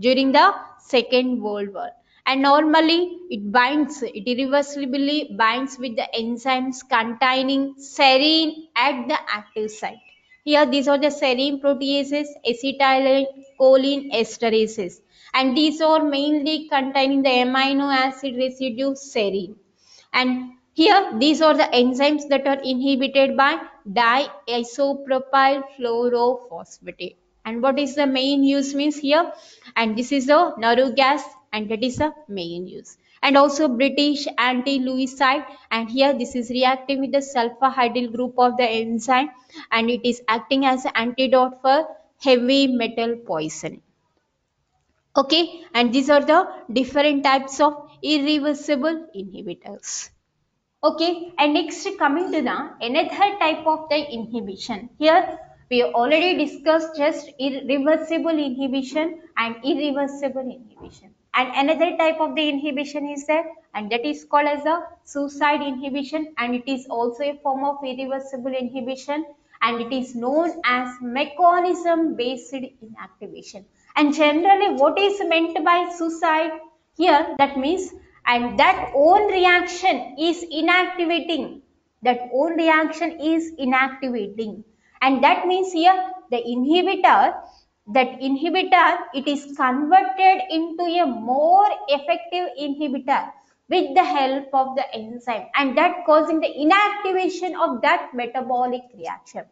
during the second world war. And normally it binds it irreversibly binds with the enzymes containing serine at the active site. Here these are the serine proteases acetylcholine esterases. And these are mainly containing the amino acid residue serine and here these are the enzymes that are inhibited by diisopropyl fluorophosphate. And what is the main use means here? And this is the nerve gas and that is the main use. And also British anti-Lewisite and here this is reacting with the sulfahydryl group of the enzyme and it is acting as an antidote for heavy metal poison. Okay, and these are the different types of irreversible inhibitors. Okay, and next coming to the another type of the inhibition. Here We already discussed just irreversible inhibition and irreversible inhibition. And another type of the inhibition is there and that is called as a suicide inhibition and it is also a form of irreversible inhibition and it is known as mechanism based inactivation. And generally what is meant by suicide? Here that means and that own reaction is inactivating. That own reaction is inactivating. And that means here the inhibitor, that inhibitor, it is converted into a more effective inhibitor with the help of the enzyme and that causing the inactivation of that metabolic reaction.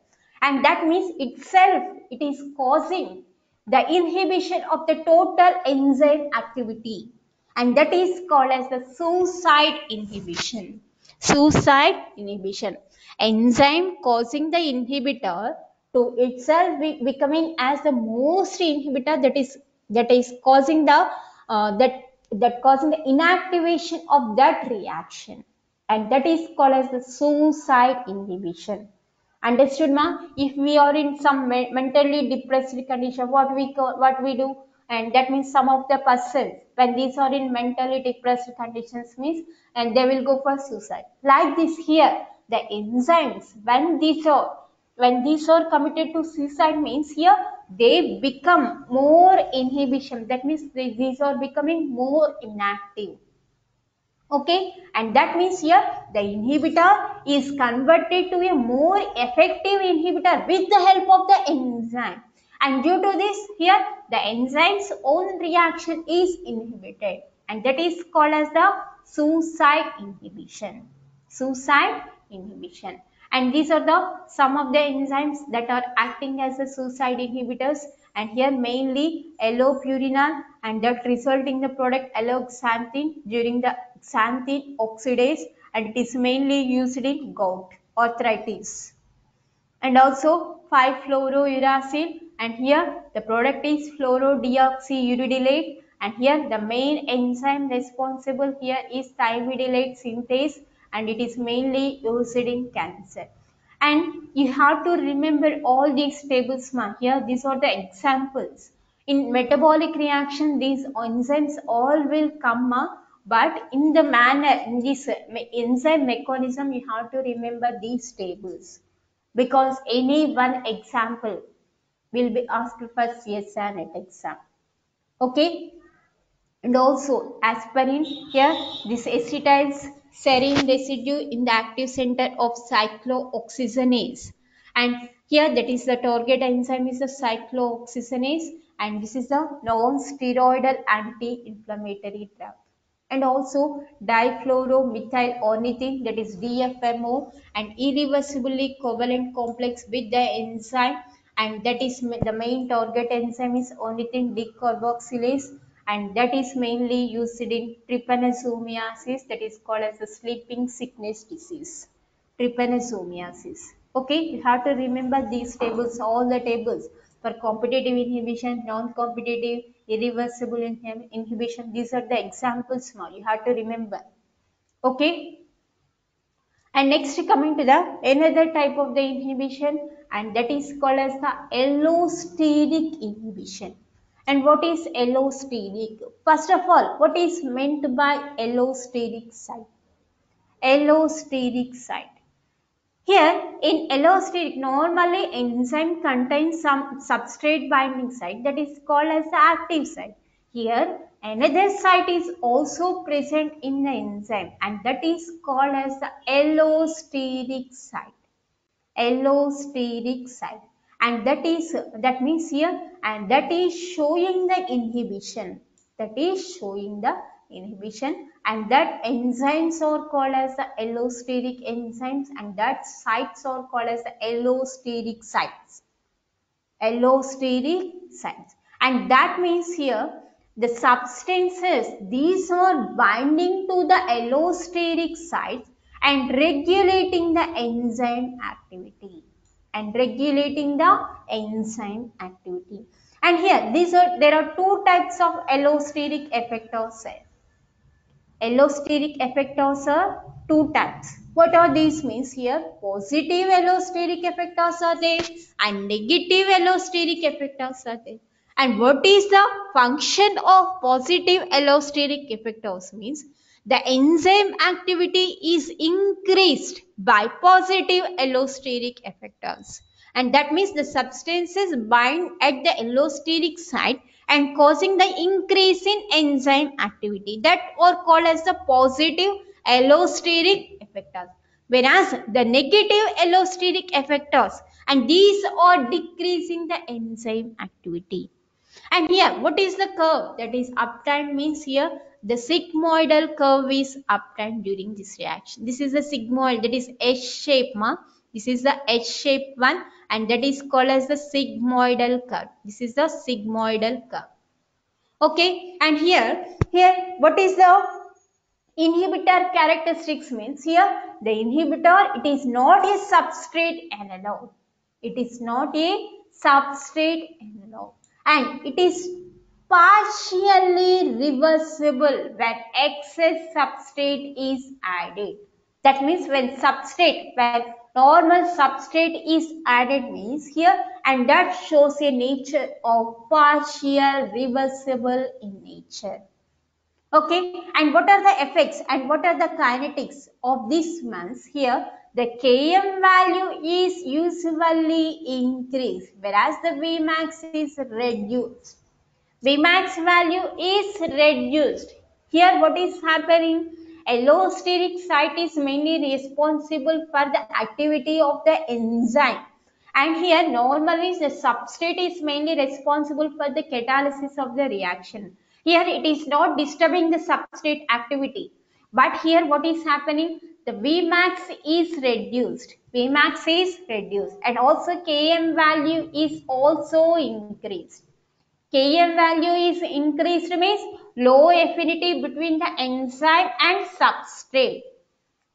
And that means itself, it is causing the inhibition of the total enzyme activity and that is called as the suicide inhibition. Suicide inhibition. Enzyme causing the inhibitor to itself be becoming as the most inhibitor that is that is causing the uh, that that causing the inactivation of that reaction and that is called as the suicide inhibition understood ma if we are in some me mentally depressed condition what we what we do and that means some of the persons when these are in mentally depressed conditions means and they will go for suicide. Like this here the enzymes when these are when these are committed to suicide means here they become more inhibition. That means they, these are becoming more inactive. Okay? And that means here the inhibitor is converted to a more effective inhibitor with the help of the enzyme and due to this here the enzyme's own reaction is inhibited. And that is called as the suicide inhibition. Suicide inhibition. And these are the some of the enzymes that are acting as the suicide inhibitors. And here mainly allopurinol. And that result in the product alloxanthine during the xanthine oxidase. And it is mainly used in gout arthritis. And also 5-fluorouracil and here the product is fluorodeoxyuridylate and here the main enzyme responsible here is thymidylate synthase and it is mainly used in cancer. And you have to remember all these tables ma. Here these are the examples. In metabolic reaction these enzymes all will come ma, but in the manner in this enzyme mechanism you have to remember these tables because any one example will be asked for CSIR net exam. Okay, and also aspirin here this acetyl serine residue in the active center of cyclooxygenase. And here that is the target enzyme is the cyclooxygenase and this is the non-steroidal anti-inflammatory drug. And also difluoromethyl ornithine that is DFMO and irreversibly covalent complex with the enzyme and that is the main target enzyme is ornithine decarboxylase. And that is mainly used in trypanosomiasis that is called as the sleeping sickness disease. Trypanosomiasis. Okay you have to remember these tables all the tables. For competitive inhibition non-competitive irreversible inhibition these are the examples now. You have to remember. Okay and next coming to the another type of the inhibition and that is called as the allosteric inhibition and what is allosteric? First of all, what is meant by allosteric site? Allosteric site. Here in allosteric, normally enzyme contains some substrate binding site that is called as the active site. Here another site is also present in the enzyme and that is called as the allosteric site. Allosteric site. And that is that means here and that is showing the inhibition. That is showing the inhibition and that enzymes are called as the allosteric enzymes and that sites are called as the allosteric sites. Allosteric sites. And that means here the substances these are binding to the allosteric sites and regulating the enzyme activity and regulating the enzyme activity. And here these are there are two types of allosteric effectors. Allosteric effectors are two types. What are these means here? Positive allosteric effectors are there and negative allosteric effectors are there. And what is the function of positive allosteric effectors means the enzyme activity is increased by positive allosteric effectors. And that means the substances bind at the allosteric site and causing the increase in enzyme activity that are called as the positive allosteric effectors. Whereas the negative allosteric effectors and these are decreasing the enzyme activity. And here, what is the curve? That is uptime means here the sigmoidal curve is obtained during this reaction. This is the sigmoid that is S shape. Ma. This is the H shape one and that is called as the sigmoidal curve. This is the sigmoidal curve. Okay and here, here what is the inhibitor characteristics means here the inhibitor it is not a substrate analog. It is not a substrate analog and it is partially reversible when excess substrate is added. That means when substrate, when normal substrate is added means here and that shows a nature of partial reversible in nature. Okay, and what are the effects and what are the kinetics of this mass here? The Km value is usually increased whereas the Vmax is reduced. Vmax value is reduced. Here what is happening? Allosteric site is mainly responsible for the activity of the enzyme. And here normally the substrate is mainly responsible for the catalysis of the reaction. Here it is not disturbing the substrate activity. But here what is happening? The Vmax is reduced. Vmax is reduced and also Km value is also increased. Km value is increased means low affinity between the enzyme and substrate.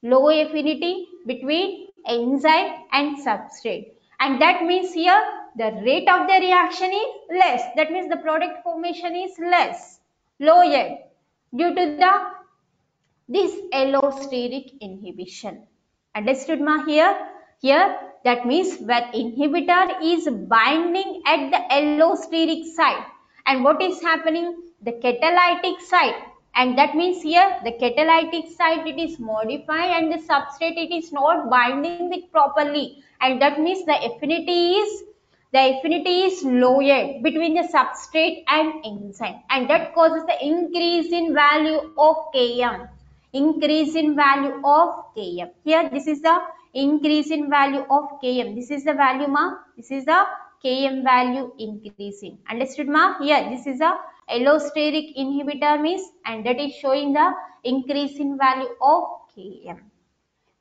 Low affinity between enzyme and substrate. And that means here the rate of the reaction is less. That means the product formation is less, low lower due to the this allosteric inhibition. Understood ma here? Here that means when inhibitor is binding at the allosteric site and what is happening? The catalytic site and that means here the catalytic site it is modified and the substrate it is not binding it properly and that means the affinity is the affinity is lowered between the substrate and enzyme and that causes the increase in value of Km increase in value of Km here this is the increase in value of Km. This is the value ma. This is the Km value increasing. Understood ma? Here this is a allosteric inhibitor means and that is showing the increase in value of Km.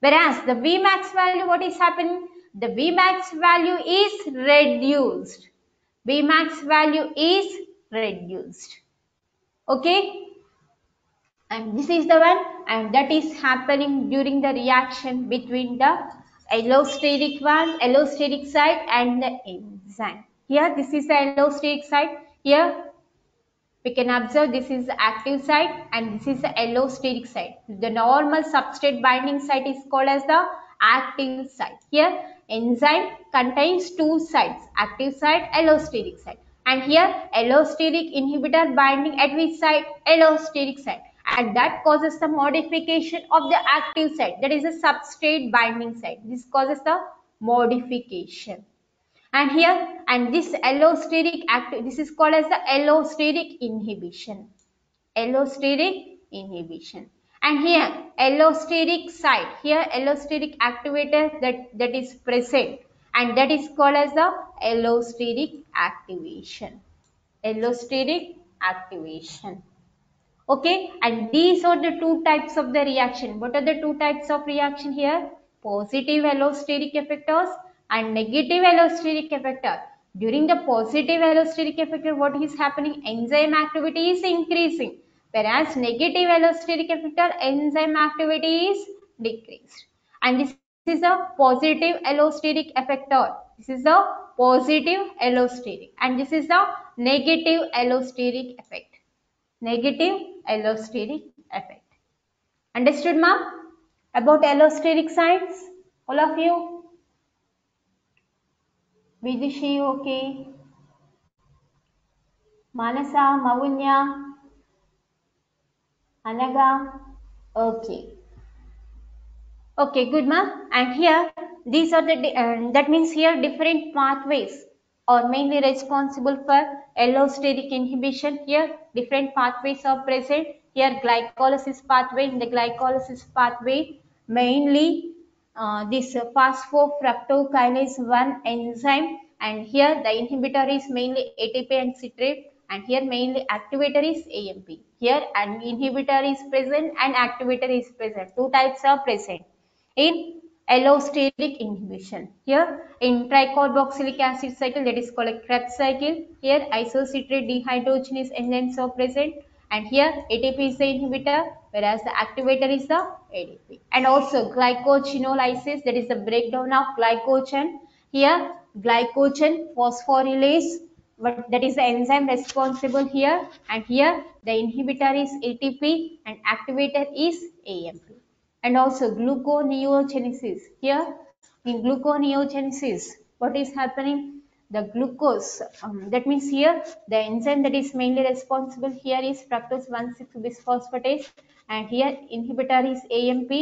Whereas the Vmax value what is happening? The Vmax value is reduced. Vmax value is reduced. Okay and this is the one and that is happening during the reaction between the allosteric one allosteric site and the enzyme. Here this is the allosteric site here we can observe this is the active site and this is the allosteric site the normal substrate binding site is called as the active site. Here enzyme contains two sites active site allosteric site and here allosteric inhibitor binding at which site allosteric site and that causes the modification of the active site. That is a substrate binding site. This causes the modification. And here and this allosteric active this is called as the allosteric inhibition. Allosteric inhibition. And here allosteric site. Here allosteric activator that that is present. And that is called as the allosteric activation. Allosteric activation okay? And these are the two types of the reaction. What are the two types of reaction here? Positive allosteric effectors and negative allosteric effector. During the positive allosteric effector what is happening? Enzyme activity is increasing. Whereas negative allosteric effector enzyme activity is decreased. And this is a positive allosteric effector. This is a positive allosteric. And this is the negative allosteric effect. Negative allosteric effect. Understood ma'am? About allosteric sites, all of you? Vidushi, okay. Manasa, Mavunya, Anaga, okay. Okay, good ma'am. And here, these are the, uh, that means here different pathways are mainly responsible for allosteric inhibition. Here, different pathways are present. Here, glycolysis pathway. In the glycolysis pathway, mainly uh, this phosphofructokinase 1 enzyme and here the inhibitor is mainly ATP and citrate and here mainly activator is AMP. Here an inhibitor is present and activator is present. Two types are present in allosteric inhibition. Here in tricarboxylic acid cycle that is called a Krebs cycle. Here isocitrate dehydrogenase enzymes are present and here ATP is the inhibitor whereas the activator is the ADP. And also glycogenolysis that is the breakdown of glycogen. Here glycogen phosphorylase but that is the enzyme responsible here and here the inhibitor is ATP and activator is AMP and also gluconeogenesis. Here in gluconeogenesis, what is happening? The glucose, um, that means here the enzyme that is mainly responsible here is fructose 1,6-bisphosphatase and here inhibitor is AMP,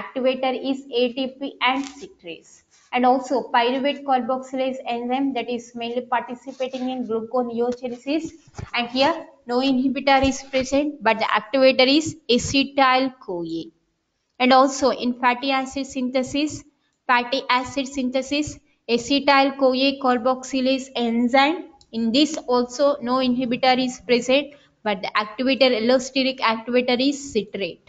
activator is ATP and citrate. And also pyruvate carboxylase enzyme that is mainly participating in gluconeogenesis and here no inhibitor is present but the activator is acetyl-CoA and also in fatty acid synthesis fatty acid synthesis acetyl coa carboxylase enzyme. In this also no inhibitor is present but the activator allosteric activator is citrate.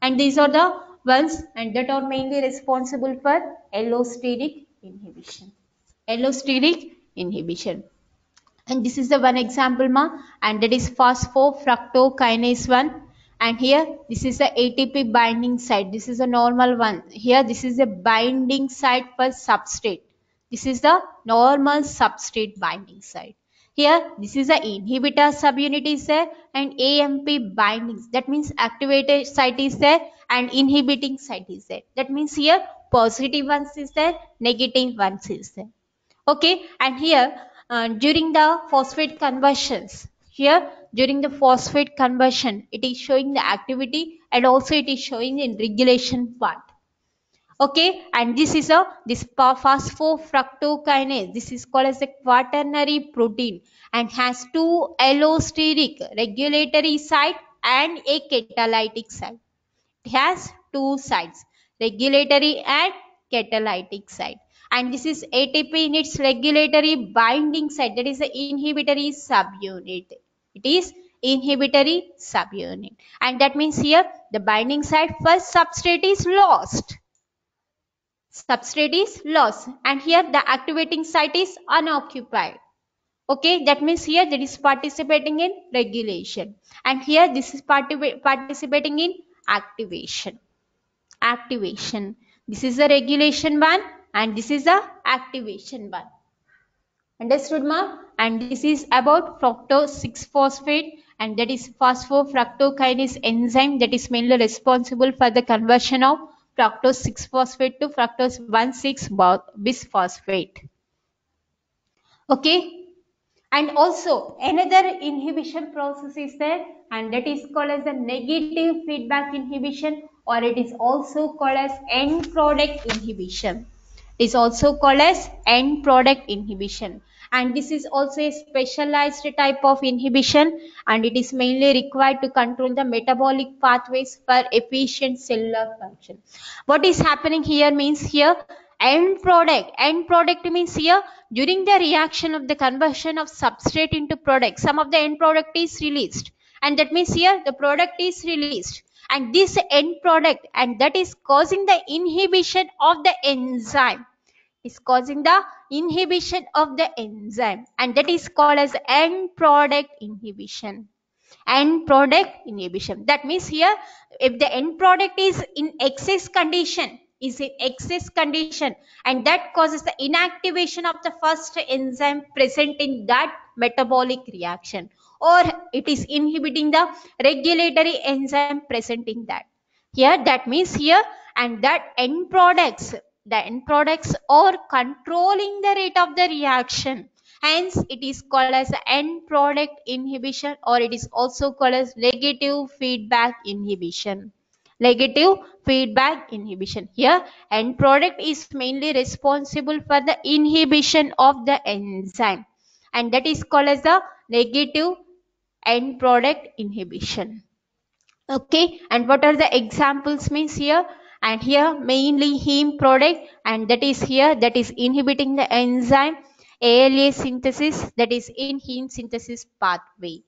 And these are the ones and that are mainly responsible for allosteric inhibition. Allosteric inhibition. And this is the one example ma and that is phosphofructokinase 1 and here this is the ATP binding site. This is a normal one. Here this is a binding site for substrate. This is the normal substrate binding site. Here this is the inhibitor subunit is there and AMP bindings that means activated site is there and inhibiting site is there. That means here positive ones is there negative ones is there. Okay? And here uh, during the phosphate conversions here during the phosphate conversion it is showing the activity and also it is showing in regulation part. Okay and this is a this phosphofructokinase this is called as a quaternary protein and has two allosteric regulatory site and a catalytic site. It has two sites regulatory and catalytic site. And this is ATP in its regulatory binding site that is the inhibitory subunit it is inhibitory subunit. And that means here the binding site first substrate is lost. Substrate is lost. And here the activating site is unoccupied. Okay, that means here that is participating in regulation. And here this is participating in activation. Activation. This is the regulation one and this is the activation one. Understood, ma? And this is about fructose 6-phosphate and that is phosphofructokinase enzyme that is mainly responsible for the conversion of fructose 6-phosphate to fructose 1,6-bisphosphate. Okay. And also another inhibition process is there and that is called as the negative feedback inhibition or it is also called as end product inhibition. Is also called as end product inhibition. And this is also a specialized type of inhibition and it is mainly required to control the metabolic pathways for efficient cellular function. What is happening here means here end product end product means here during the reaction of the conversion of substrate into product some of the end product is released. And that means here the product is released and this end product and that is causing the inhibition of the enzyme. Is causing the inhibition of the enzyme and that is called as end product inhibition. End product inhibition. That means here if the end product is in excess condition is in excess condition and that causes the inactivation of the first enzyme present in that metabolic reaction or it is inhibiting the regulatory enzyme present in that. Here that means here and that end products the end products are controlling the rate of the reaction. Hence it is called as end product inhibition or it is also called as negative feedback inhibition. Negative feedback inhibition. Here end product is mainly responsible for the inhibition of the enzyme. And that is called as the negative end product inhibition. Okay and what are the examples means here? And here mainly heme product and that is here that is inhibiting the enzyme ALA synthase that is in heme synthesis pathway.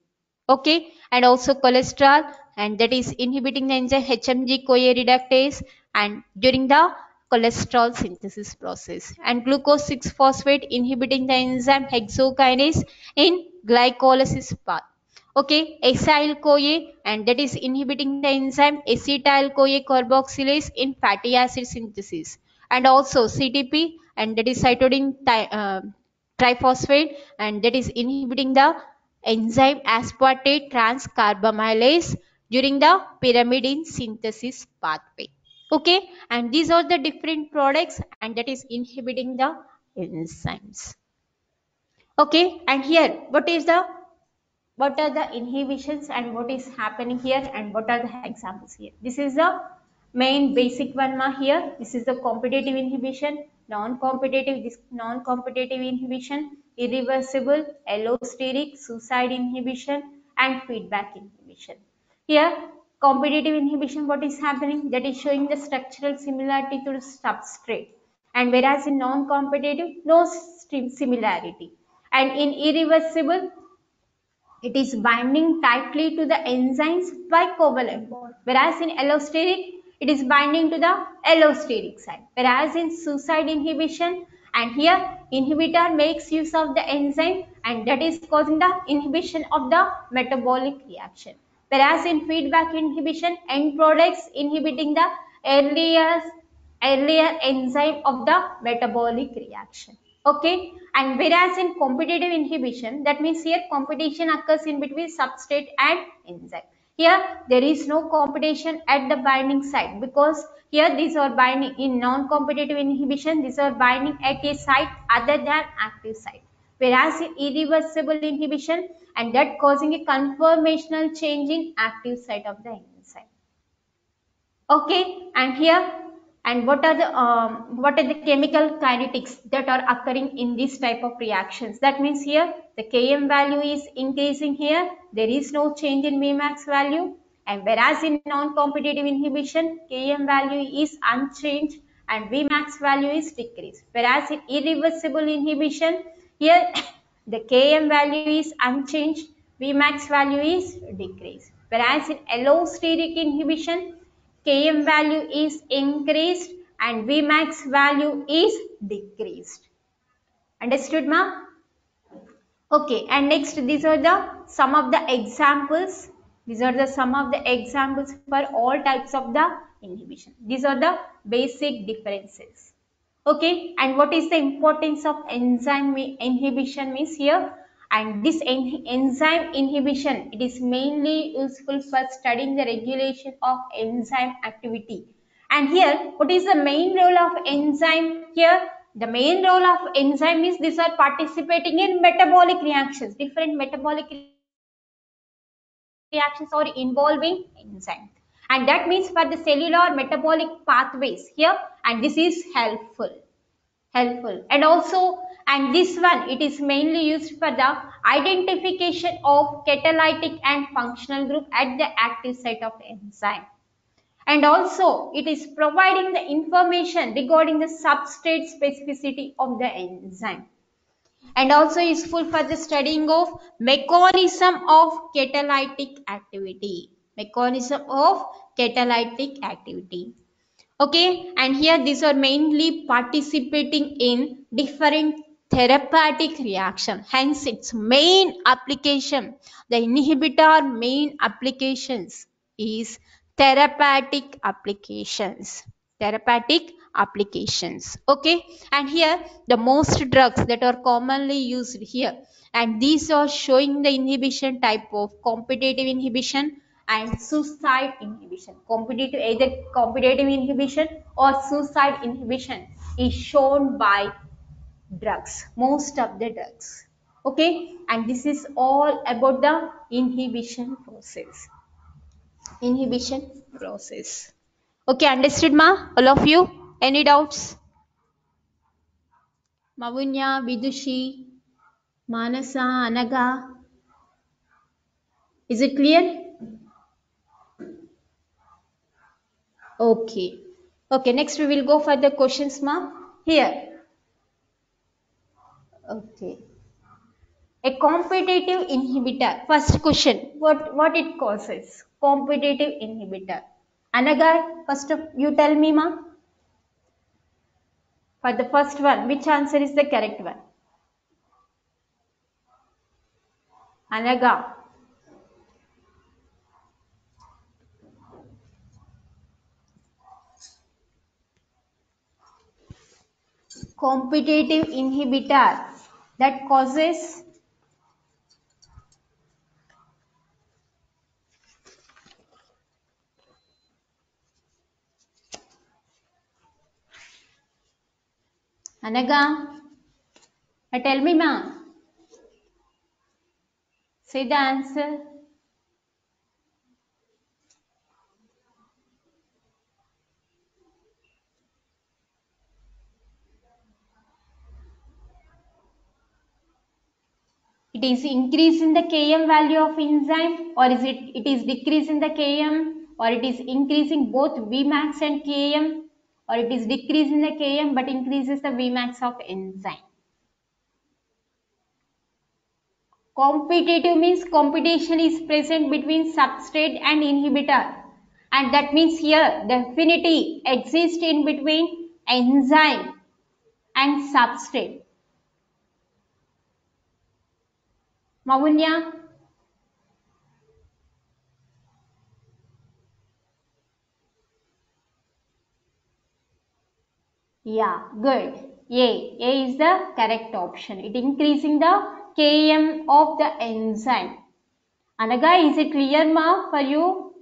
Okay and also cholesterol and that is inhibiting the enzyme HMG CoA reductase and during the cholesterol synthesis process. And glucose 6 phosphate inhibiting the enzyme hexokinase in glycolysis path okay acyl coa and that is inhibiting the enzyme acetyl coa carboxylase in fatty acid synthesis. And also ctp and that is cytidine uh, triphosphate and that is inhibiting the enzyme aspartate transcarbamylase during the pyrimidine synthesis pathway. Okay and these are the different products and that is inhibiting the enzymes. Okay and here what is the what are the inhibitions and what is happening here and what are the examples here? This is the main basic one ma here. This is the competitive inhibition non-competitive this non-competitive inhibition irreversible allosteric suicide inhibition and feedback inhibition. Here competitive inhibition what is happening? That is showing the structural similarity to the substrate. And whereas in non-competitive no similarity. And in irreversible it is binding tightly to the enzymes by covalent bond. Whereas in allosteric it is binding to the allosteric side. Whereas in suicide inhibition and here inhibitor makes use of the enzyme and that is causing the inhibition of the metabolic reaction. Whereas in feedback inhibition end products inhibiting the earlier earlier enzyme of the metabolic reaction okay? And whereas in competitive inhibition that means here competition occurs in between substrate and enzyme. Here there is no competition at the binding site because here these are binding in non-competitive inhibition these are binding at a site other than active site. Whereas in irreversible inhibition and that causing a conformational change in active site of the enzyme. Okay? And here and what are the um, what are the chemical kinetics that are occurring in this type of reactions? That means here the km value is increasing here. There is no change in vmax value. And whereas in non-competitive inhibition km value is unchanged and vmax value is decreased. Whereas in irreversible inhibition here the km value is unchanged vmax value is decreased. Whereas in allosteric inhibition Km value is increased and Vmax value is decreased. Understood ma? Okay and next these are the some of the examples. These are the some of the examples for all types of the inhibition. These are the basic differences. Okay and what is the importance of enzyme inhibition means here and this en enzyme inhibition it is mainly useful for studying the regulation of enzyme activity. And here what is the main role of enzyme? Here the main role of enzyme is these are participating in metabolic reactions different metabolic reactions are involving enzyme. And that means for the cellular metabolic pathways here and this is helpful. Helpful. And also and this one it is mainly used for the identification of catalytic and functional group at the active site of enzyme. And also it is providing the information regarding the substrate specificity of the enzyme. And also useful for the studying of mechanism of catalytic activity. Mechanism of catalytic activity. Okay and here these are mainly participating in different therapeutic reaction. Hence its main application the inhibitor main applications is therapeutic applications. Therapeutic applications. Okay? And here the most drugs that are commonly used here. And these are showing the inhibition type of competitive inhibition and suicide inhibition. Competitive, either competitive inhibition or suicide inhibition is shown by drugs, most of the drugs. Okay, and this is all about the inhibition process. Inhibition process. Okay, understood, ma? All of you? Any doubts? Mavunya, Vidushi, Manasa, Anaga. Is it clear? Okay. Okay, next we will go for the questions, ma. Here. Okay. A competitive inhibitor. First question. What, what it causes? Competitive inhibitor. Anagar, first of you tell me, ma. For the first one, which answer is the correct one? Anaga. Competitive inhibitor that causes Anaga, tell me, ma. Say the answer. It is increase in the Km value of enzyme or is it, it is decrease in the Km or it is increasing both Vmax and Km or it is decrease in the Km but increases the Vmax of enzyme. Competitive means competition is present between substrate and inhibitor and that means here the affinity exists in between enzyme and substrate. Mavunya? Yeah, good. A. A is the correct option. It increasing the Km of the enzyme. Anaga, is it clear ma for you?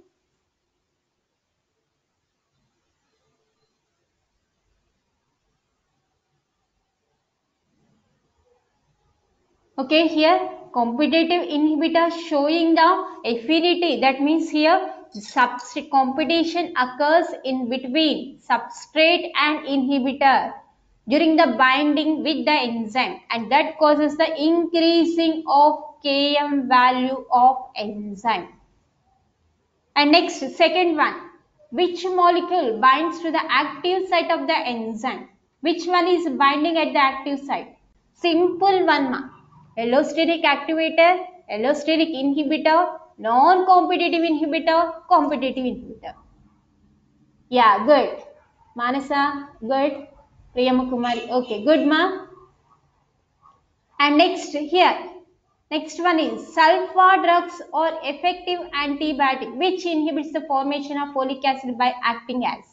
Okay, here competitive inhibitor showing the affinity. That means here competition occurs in between substrate and inhibitor during the binding with the enzyme and that causes the increasing of Km value of enzyme. And next, second one, which molecule binds to the active site of the enzyme? Which one is binding at the active site? Simple one, ma. Allosteric activator, allosteric inhibitor, non-competitive inhibitor, competitive inhibitor. Yeah, good. Manasa, good. Priyamakumari, okay, good ma. And next here, next one is sulfa drugs or effective antibiotic which inhibits the formation of folic acid by acting as.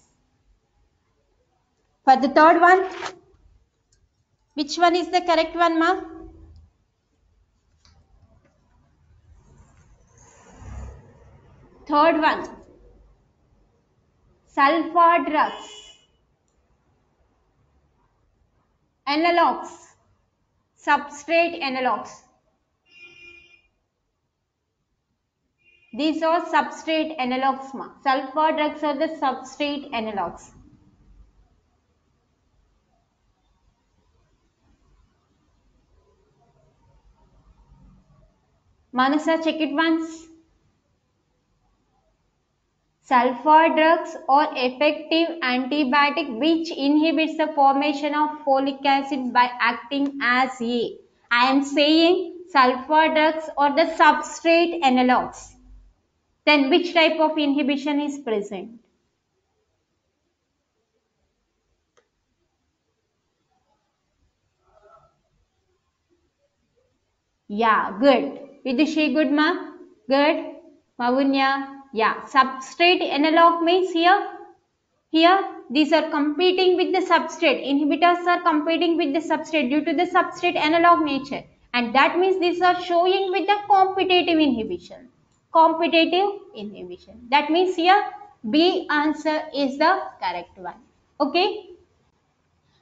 For the third one, which one is the correct one ma? Third one, sulfa drugs, analogs, substrate analogs. These are substrate analogs. Sulfa drugs are the substrate analogs. Manasa, check it once. Sulfa drugs or effective antibiotic which inhibits the formation of folic acid by acting as A. I am saying sulfa drugs or the substrate analogs. Then which type of inhibition is present? Yeah, good. Vidushi, good ma? Good. Mavunya, yeah. Substrate analog means here, here these are competing with the substrate. Inhibitors are competing with the substrate due to the substrate analog nature. And that means these are showing with the competitive inhibition. competitive inhibition. That means here B answer is the correct one. Okay.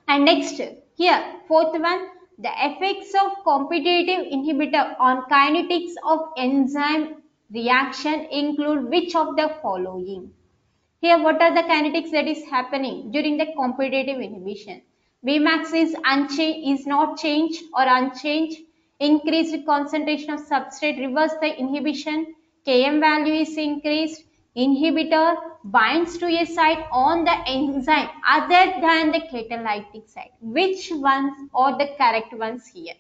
And next, here, fourth one, the effects of competitive inhibitor on kinetics of enzyme reaction include which of the following? Here, what are the kinetics that is happening during the competitive inhibition? Vmax is unchanged, is not changed or unchanged. Increased concentration of substrate reverse the inhibition. Km value is increased. Inhibitor binds to a site on the enzyme other than the catalytic site. Which ones are the correct ones here?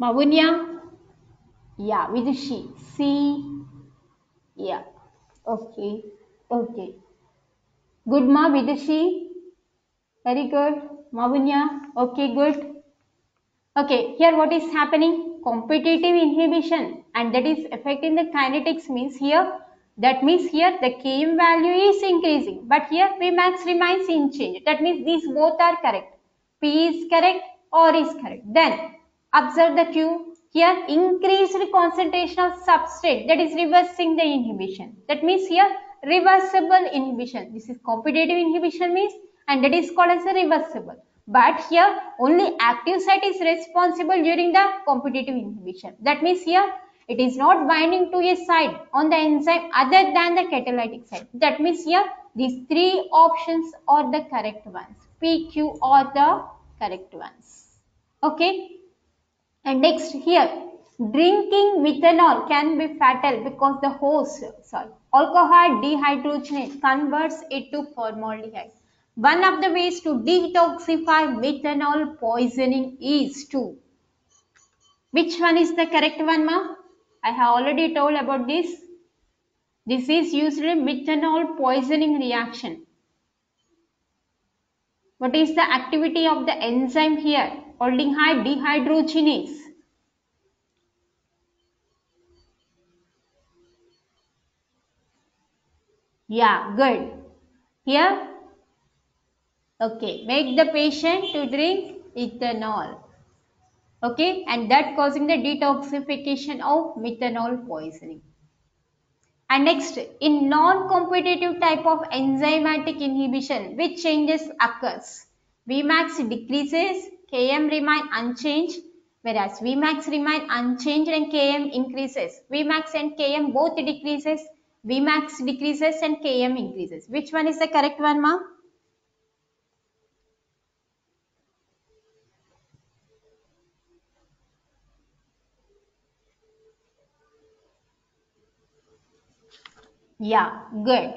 Mavunya? Yeah, Vidushi. C. Yeah. Okay. Okay. Good ma Vidushi. Very good. Mavunya. Okay, good. Okay, here what is happening? Competitive inhibition and that is affecting the kinetics means here that means here the Km value is increasing but here Vmax remains unchanged. That means these both are correct. P is correct or is correct. Then observe the Q. Here increased concentration of substrate that is reversing the inhibition. That means here reversible inhibition. This is competitive inhibition means and that is called as a reversible. But here only active site is responsible during the competitive inhibition. That means here it is not binding to a site on the enzyme other than the catalytic site. That means here these three options are the correct ones. P, Q are the correct ones. Okay. And next here, drinking methanol can be fatal because the host, sorry, alcohol dehydrogenase converts it to formaldehyde. One of the ways to detoxify methanol poisoning is to. Which one is the correct one, ma? I have already told about this. This is usually methanol poisoning reaction. What is the activity of the enzyme here? Aldehyde dehydrogenase. Yeah, good. Here, okay, make the patient to drink ethanol. Okay, and that causing the detoxification of methanol poisoning. And next, in non-competitive type of enzymatic inhibition, which changes occurs? Vmax decreases, Km remain unchanged, whereas Vmax remain unchanged and Km increases. Vmax and Km both decreases, Vmax decreases and Km increases. Which one is the correct one, ma? Yeah, good.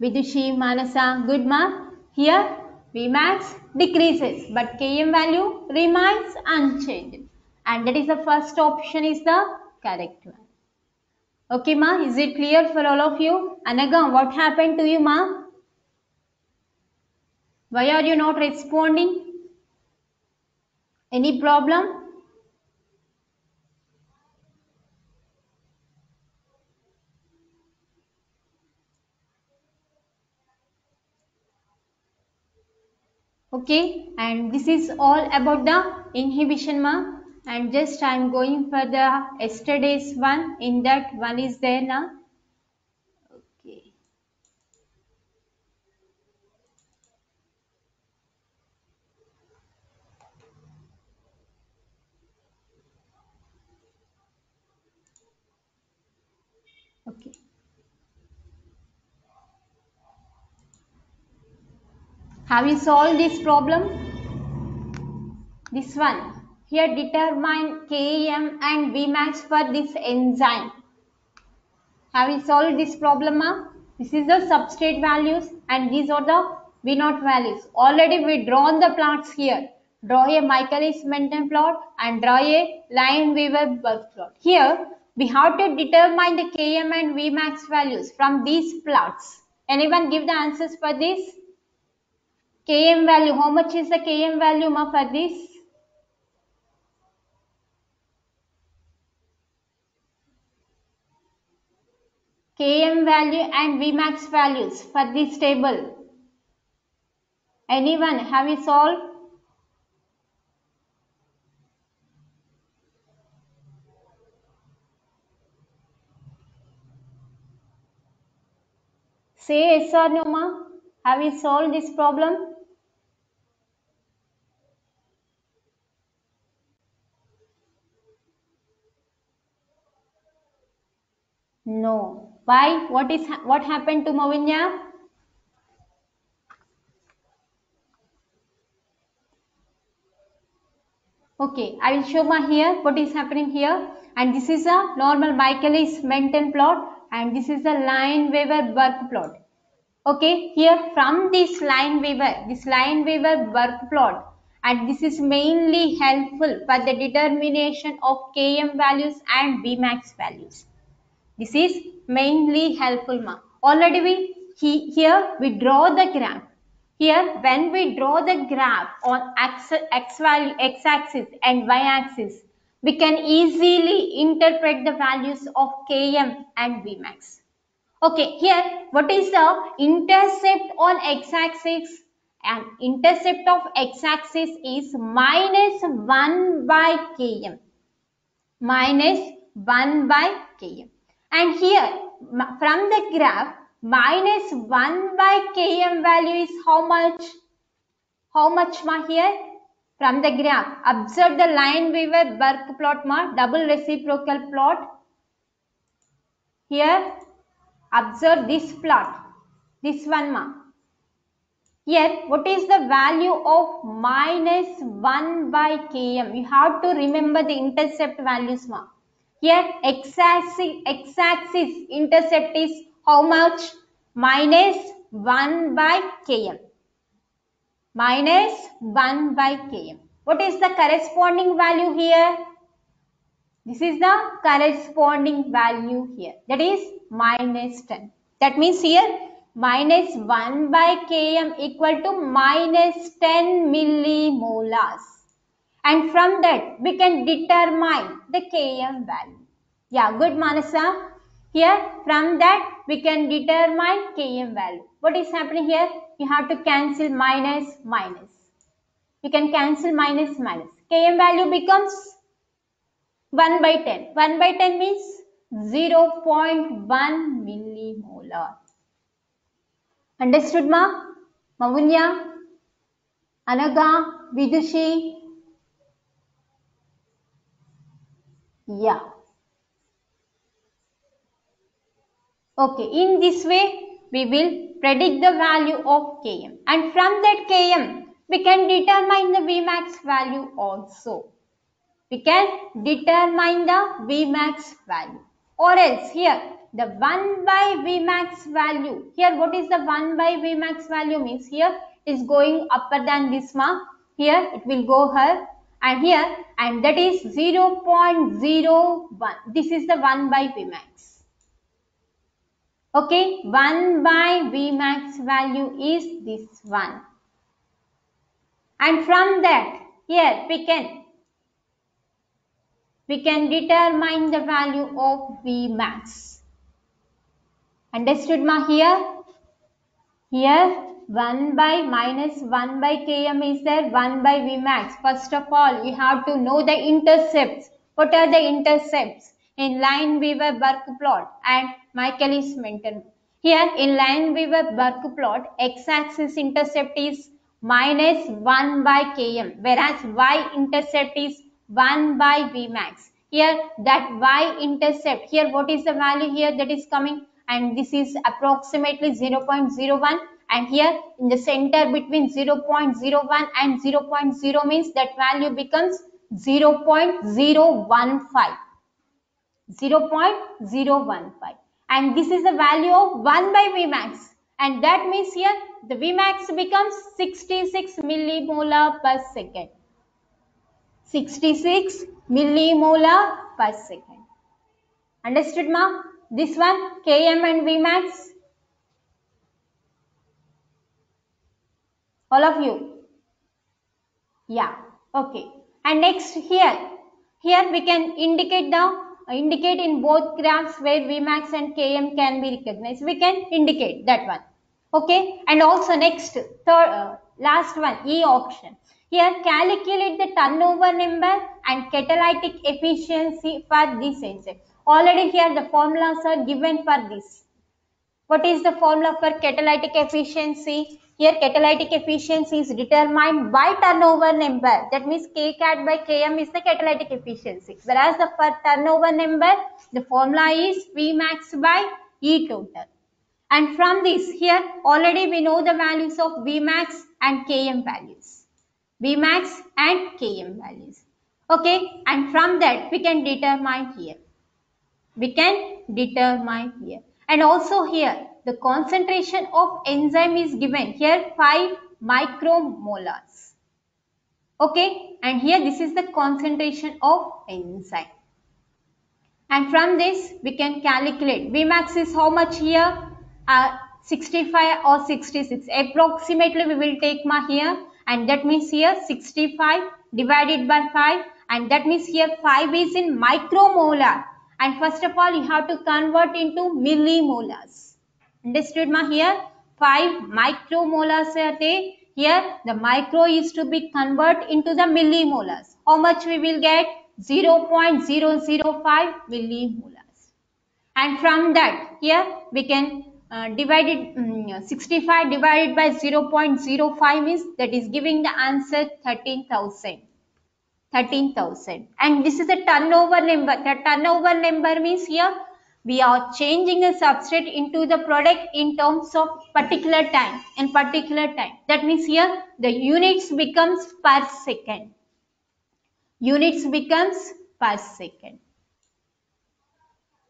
Vidushi, Manasa, good ma. Here Vmax decreases but Km value remains unchanged. And that is the first option is the correct one. Okay ma, is it clear for all of you? Anaga, what happened to you ma? Why are you not responding? Any problem? Okay and this is all about the inhibition ma. And just i'm going for the yesterday's one. In that one is there now okay okay Have you solved this problem? This one. Here determine Km and Vmax for this enzyme. Have you solved this problem? This is the substrate values and these are the V naught values. Already we drawn the plots here. Draw a Michaelis-Menten plot and draw a Lineweaver-Burk plot. Here we have to determine the Km and Vmax values from these plots. Anyone give the answers for this? Km value. How much is the Km value ma for this? Km value and Vmax values for this table. Anyone have you solved? Say yes or no ma. Have you solved this problem? No. Why? What is ha- what happened to Mavinya? Okay, I will show ma here what is happening here. And this is a normal Michaelis Menten plot and this is a line Lineweaver-Burk plot. Okay, here from this line Lineweaver, this line Lineweaver-Burk plot and this is mainly helpful for the determination of Km values and Vmax values. This is mainly helpful ma. Already we he, here we draw the graph. Here when we draw the graph on x, x value x axis and y axis we can easily interpret the values of Km and Vmax. Okay, here what is the intercept on x axis? And intercept of x axis is minus 1 by Km. Minus 1 by Km. And here from the graph minus 1 by Km value is how much? How much ma here? From the graph. Observe the Lineweaver Burk plot ma double reciprocal plot. Here observe this plot. This one ma. Here what is the value of minus 1 by Km? You have to remember the intercept values ma. Here x-axis, x-axis intercept is how much? Minus 1 by km. Minus 1 by km. What is the corresponding value here? This is the corresponding value here. That is minus 10. That means here minus 1 by km equal to minus 10 millimolars and from that we can determine the km value. Yeah, good Manasa. Here from that we can determine km value. What is happening here? You have to cancel minus minus. You can cancel minus minus. km value becomes 1 by 10. 1 by 10 means 0.1 millimolar. Understood ma? Mavunya? Anaga? Vidushi? Yeah. Okay, in this way, we will predict the value of Km. And from that Km, we can determine the Vmax value also. We can determine the Vmax value. Or else here, the 1 by Vmax value. Here, what is the 1 by Vmax value means? Here is going upper than this mark. Here, it will go here and here and that is 0.01 this is the 1 by Vmax. Okay 1 by Vmax value is this one. And from that here we can we can determine the value of Vmax. Understood ma here? Here 1 by minus 1 by km is there 1 by Vmax. First of all, you have to know the intercepts. What are the intercepts? In line Lineweaver Burk plot and Michaelis-Menten. Here in line Lineweaver Burk plot, x-axis intercept is minus 1 by km whereas y-intercept is 1 by Vmax. Here that y-intercept, here what is the value here that is coming and this is approximately 0.01 and here in the center between 0.01 and 0.0 means that value becomes 0.015 0.015 and this is the value of 1 by Vmax. And that means here the Vmax becomes 66 millimolar per second. 66 millimolar per second. Understood ma this one Km and Vmax all of you yeah okay and next here here we can indicate the indicate in both graphs where Vmax and Km can be recognized. We can indicate that one. Okay. And also next, third, uh, last one, E option. Here calculate the turnover number and catalytic efficiency for this enzyme. Already here the formulas are given for this. What is the formula for catalytic efficiency? Here catalytic efficiency is determined by turnover number. That means Kcat by Km is the catalytic efficiency. Whereas the for turnover number, the formula is Vmax by E total. And from this here already we know the values of Vmax and Km values. Vmax and Km values. Okay. And from that we can determine here. We can determine here. And also here the concentration of enzyme is given here 5 micromolars. Okay, and here this is the concentration of enzyme. And from this we can calculate Vmax is how much here? Uh, 65 or 66. Approximately we will take ma here and that means here 65 divided by 5 and that means here 5 is in micromolar and first of all you have to convert into millimolars. Understood ma here? 5 micromolars are there. Here the micro is to be convert into the millimolars. How much we will get? 0.005 millimolars. And from that here we can uh, divide it um, 65 divided by 0.05 is that is giving the answer 13,000. 13,000 and this is the turnover number. The turnover number means here we are changing a substrate into the product in terms of particular time in particular time. That means here the units becomes per second. Units becomes per second.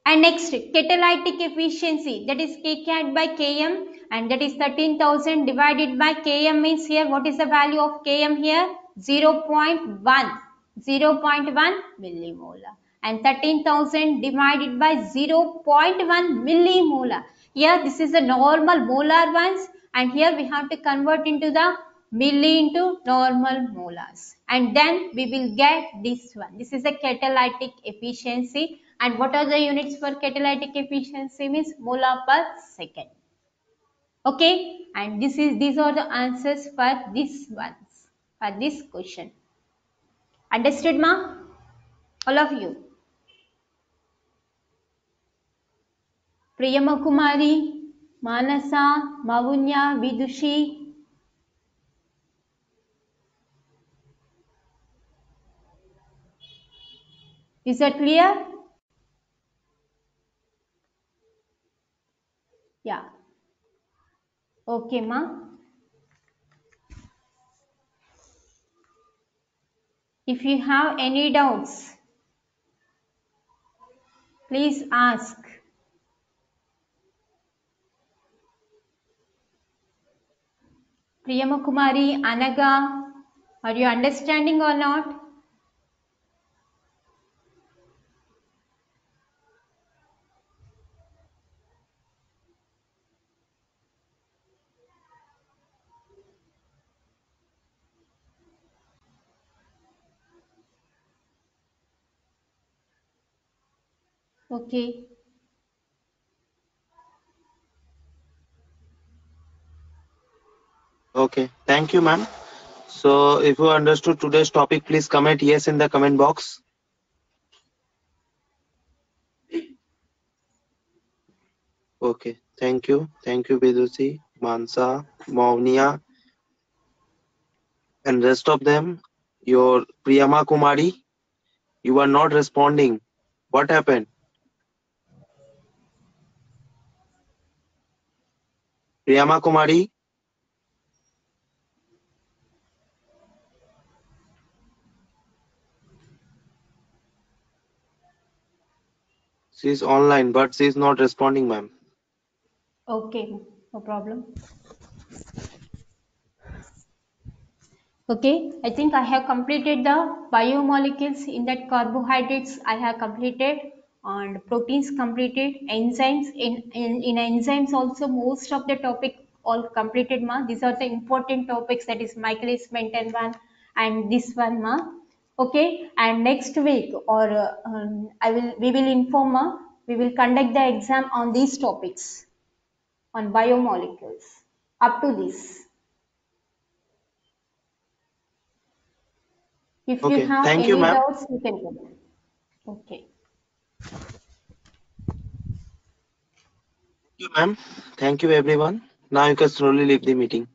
And next catalytic efficiency. That is kcat by km and that is 13000 divided by km means here what is the value of km here? 0.1 0.1 millimolar and 13,000 divided by 0.1 millimolar. Here this is the normal molar ones and here we have to convert into the milli into normal molars and then we will get this one. This is the catalytic efficiency and what are the units for catalytic efficiency means molar per second. Okay and this is these are the answers for this ones for this question. Understood ma? All of you. Priyam Kumari Manasa Magunya Vidushi is it clear या okay मा if you have any doubts please ask Priyamakumari, Anaga, are you understanding or not? Okay. Okay, thank you, ma'am. So if you understood today's topic, please comment yes in the comment box. Okay, thank you. Thank you, Vidushi, Mansa, Maunia, and rest of them. Your Priyama Kumari, you are not responding. What happened? Priyama Kumari? She is online, but she is not responding, ma'am. Okay, no problem. Okay, I think I have completed the biomolecules in that carbohydrates I have completed and proteins completed, enzymes in, in, in enzymes also most of the topic all completed ma. These are the important topics that is Michaelis Menten one and this one ma. Okay, and next week or uh, um, I will we will inform uh, we will conduct the exam on these topics on biomolecules up to this. If Okay, you have thank any you, doubts, you can go. Okay. Thank you, ma'am. Thank you, everyone. Now you can slowly leave the meeting.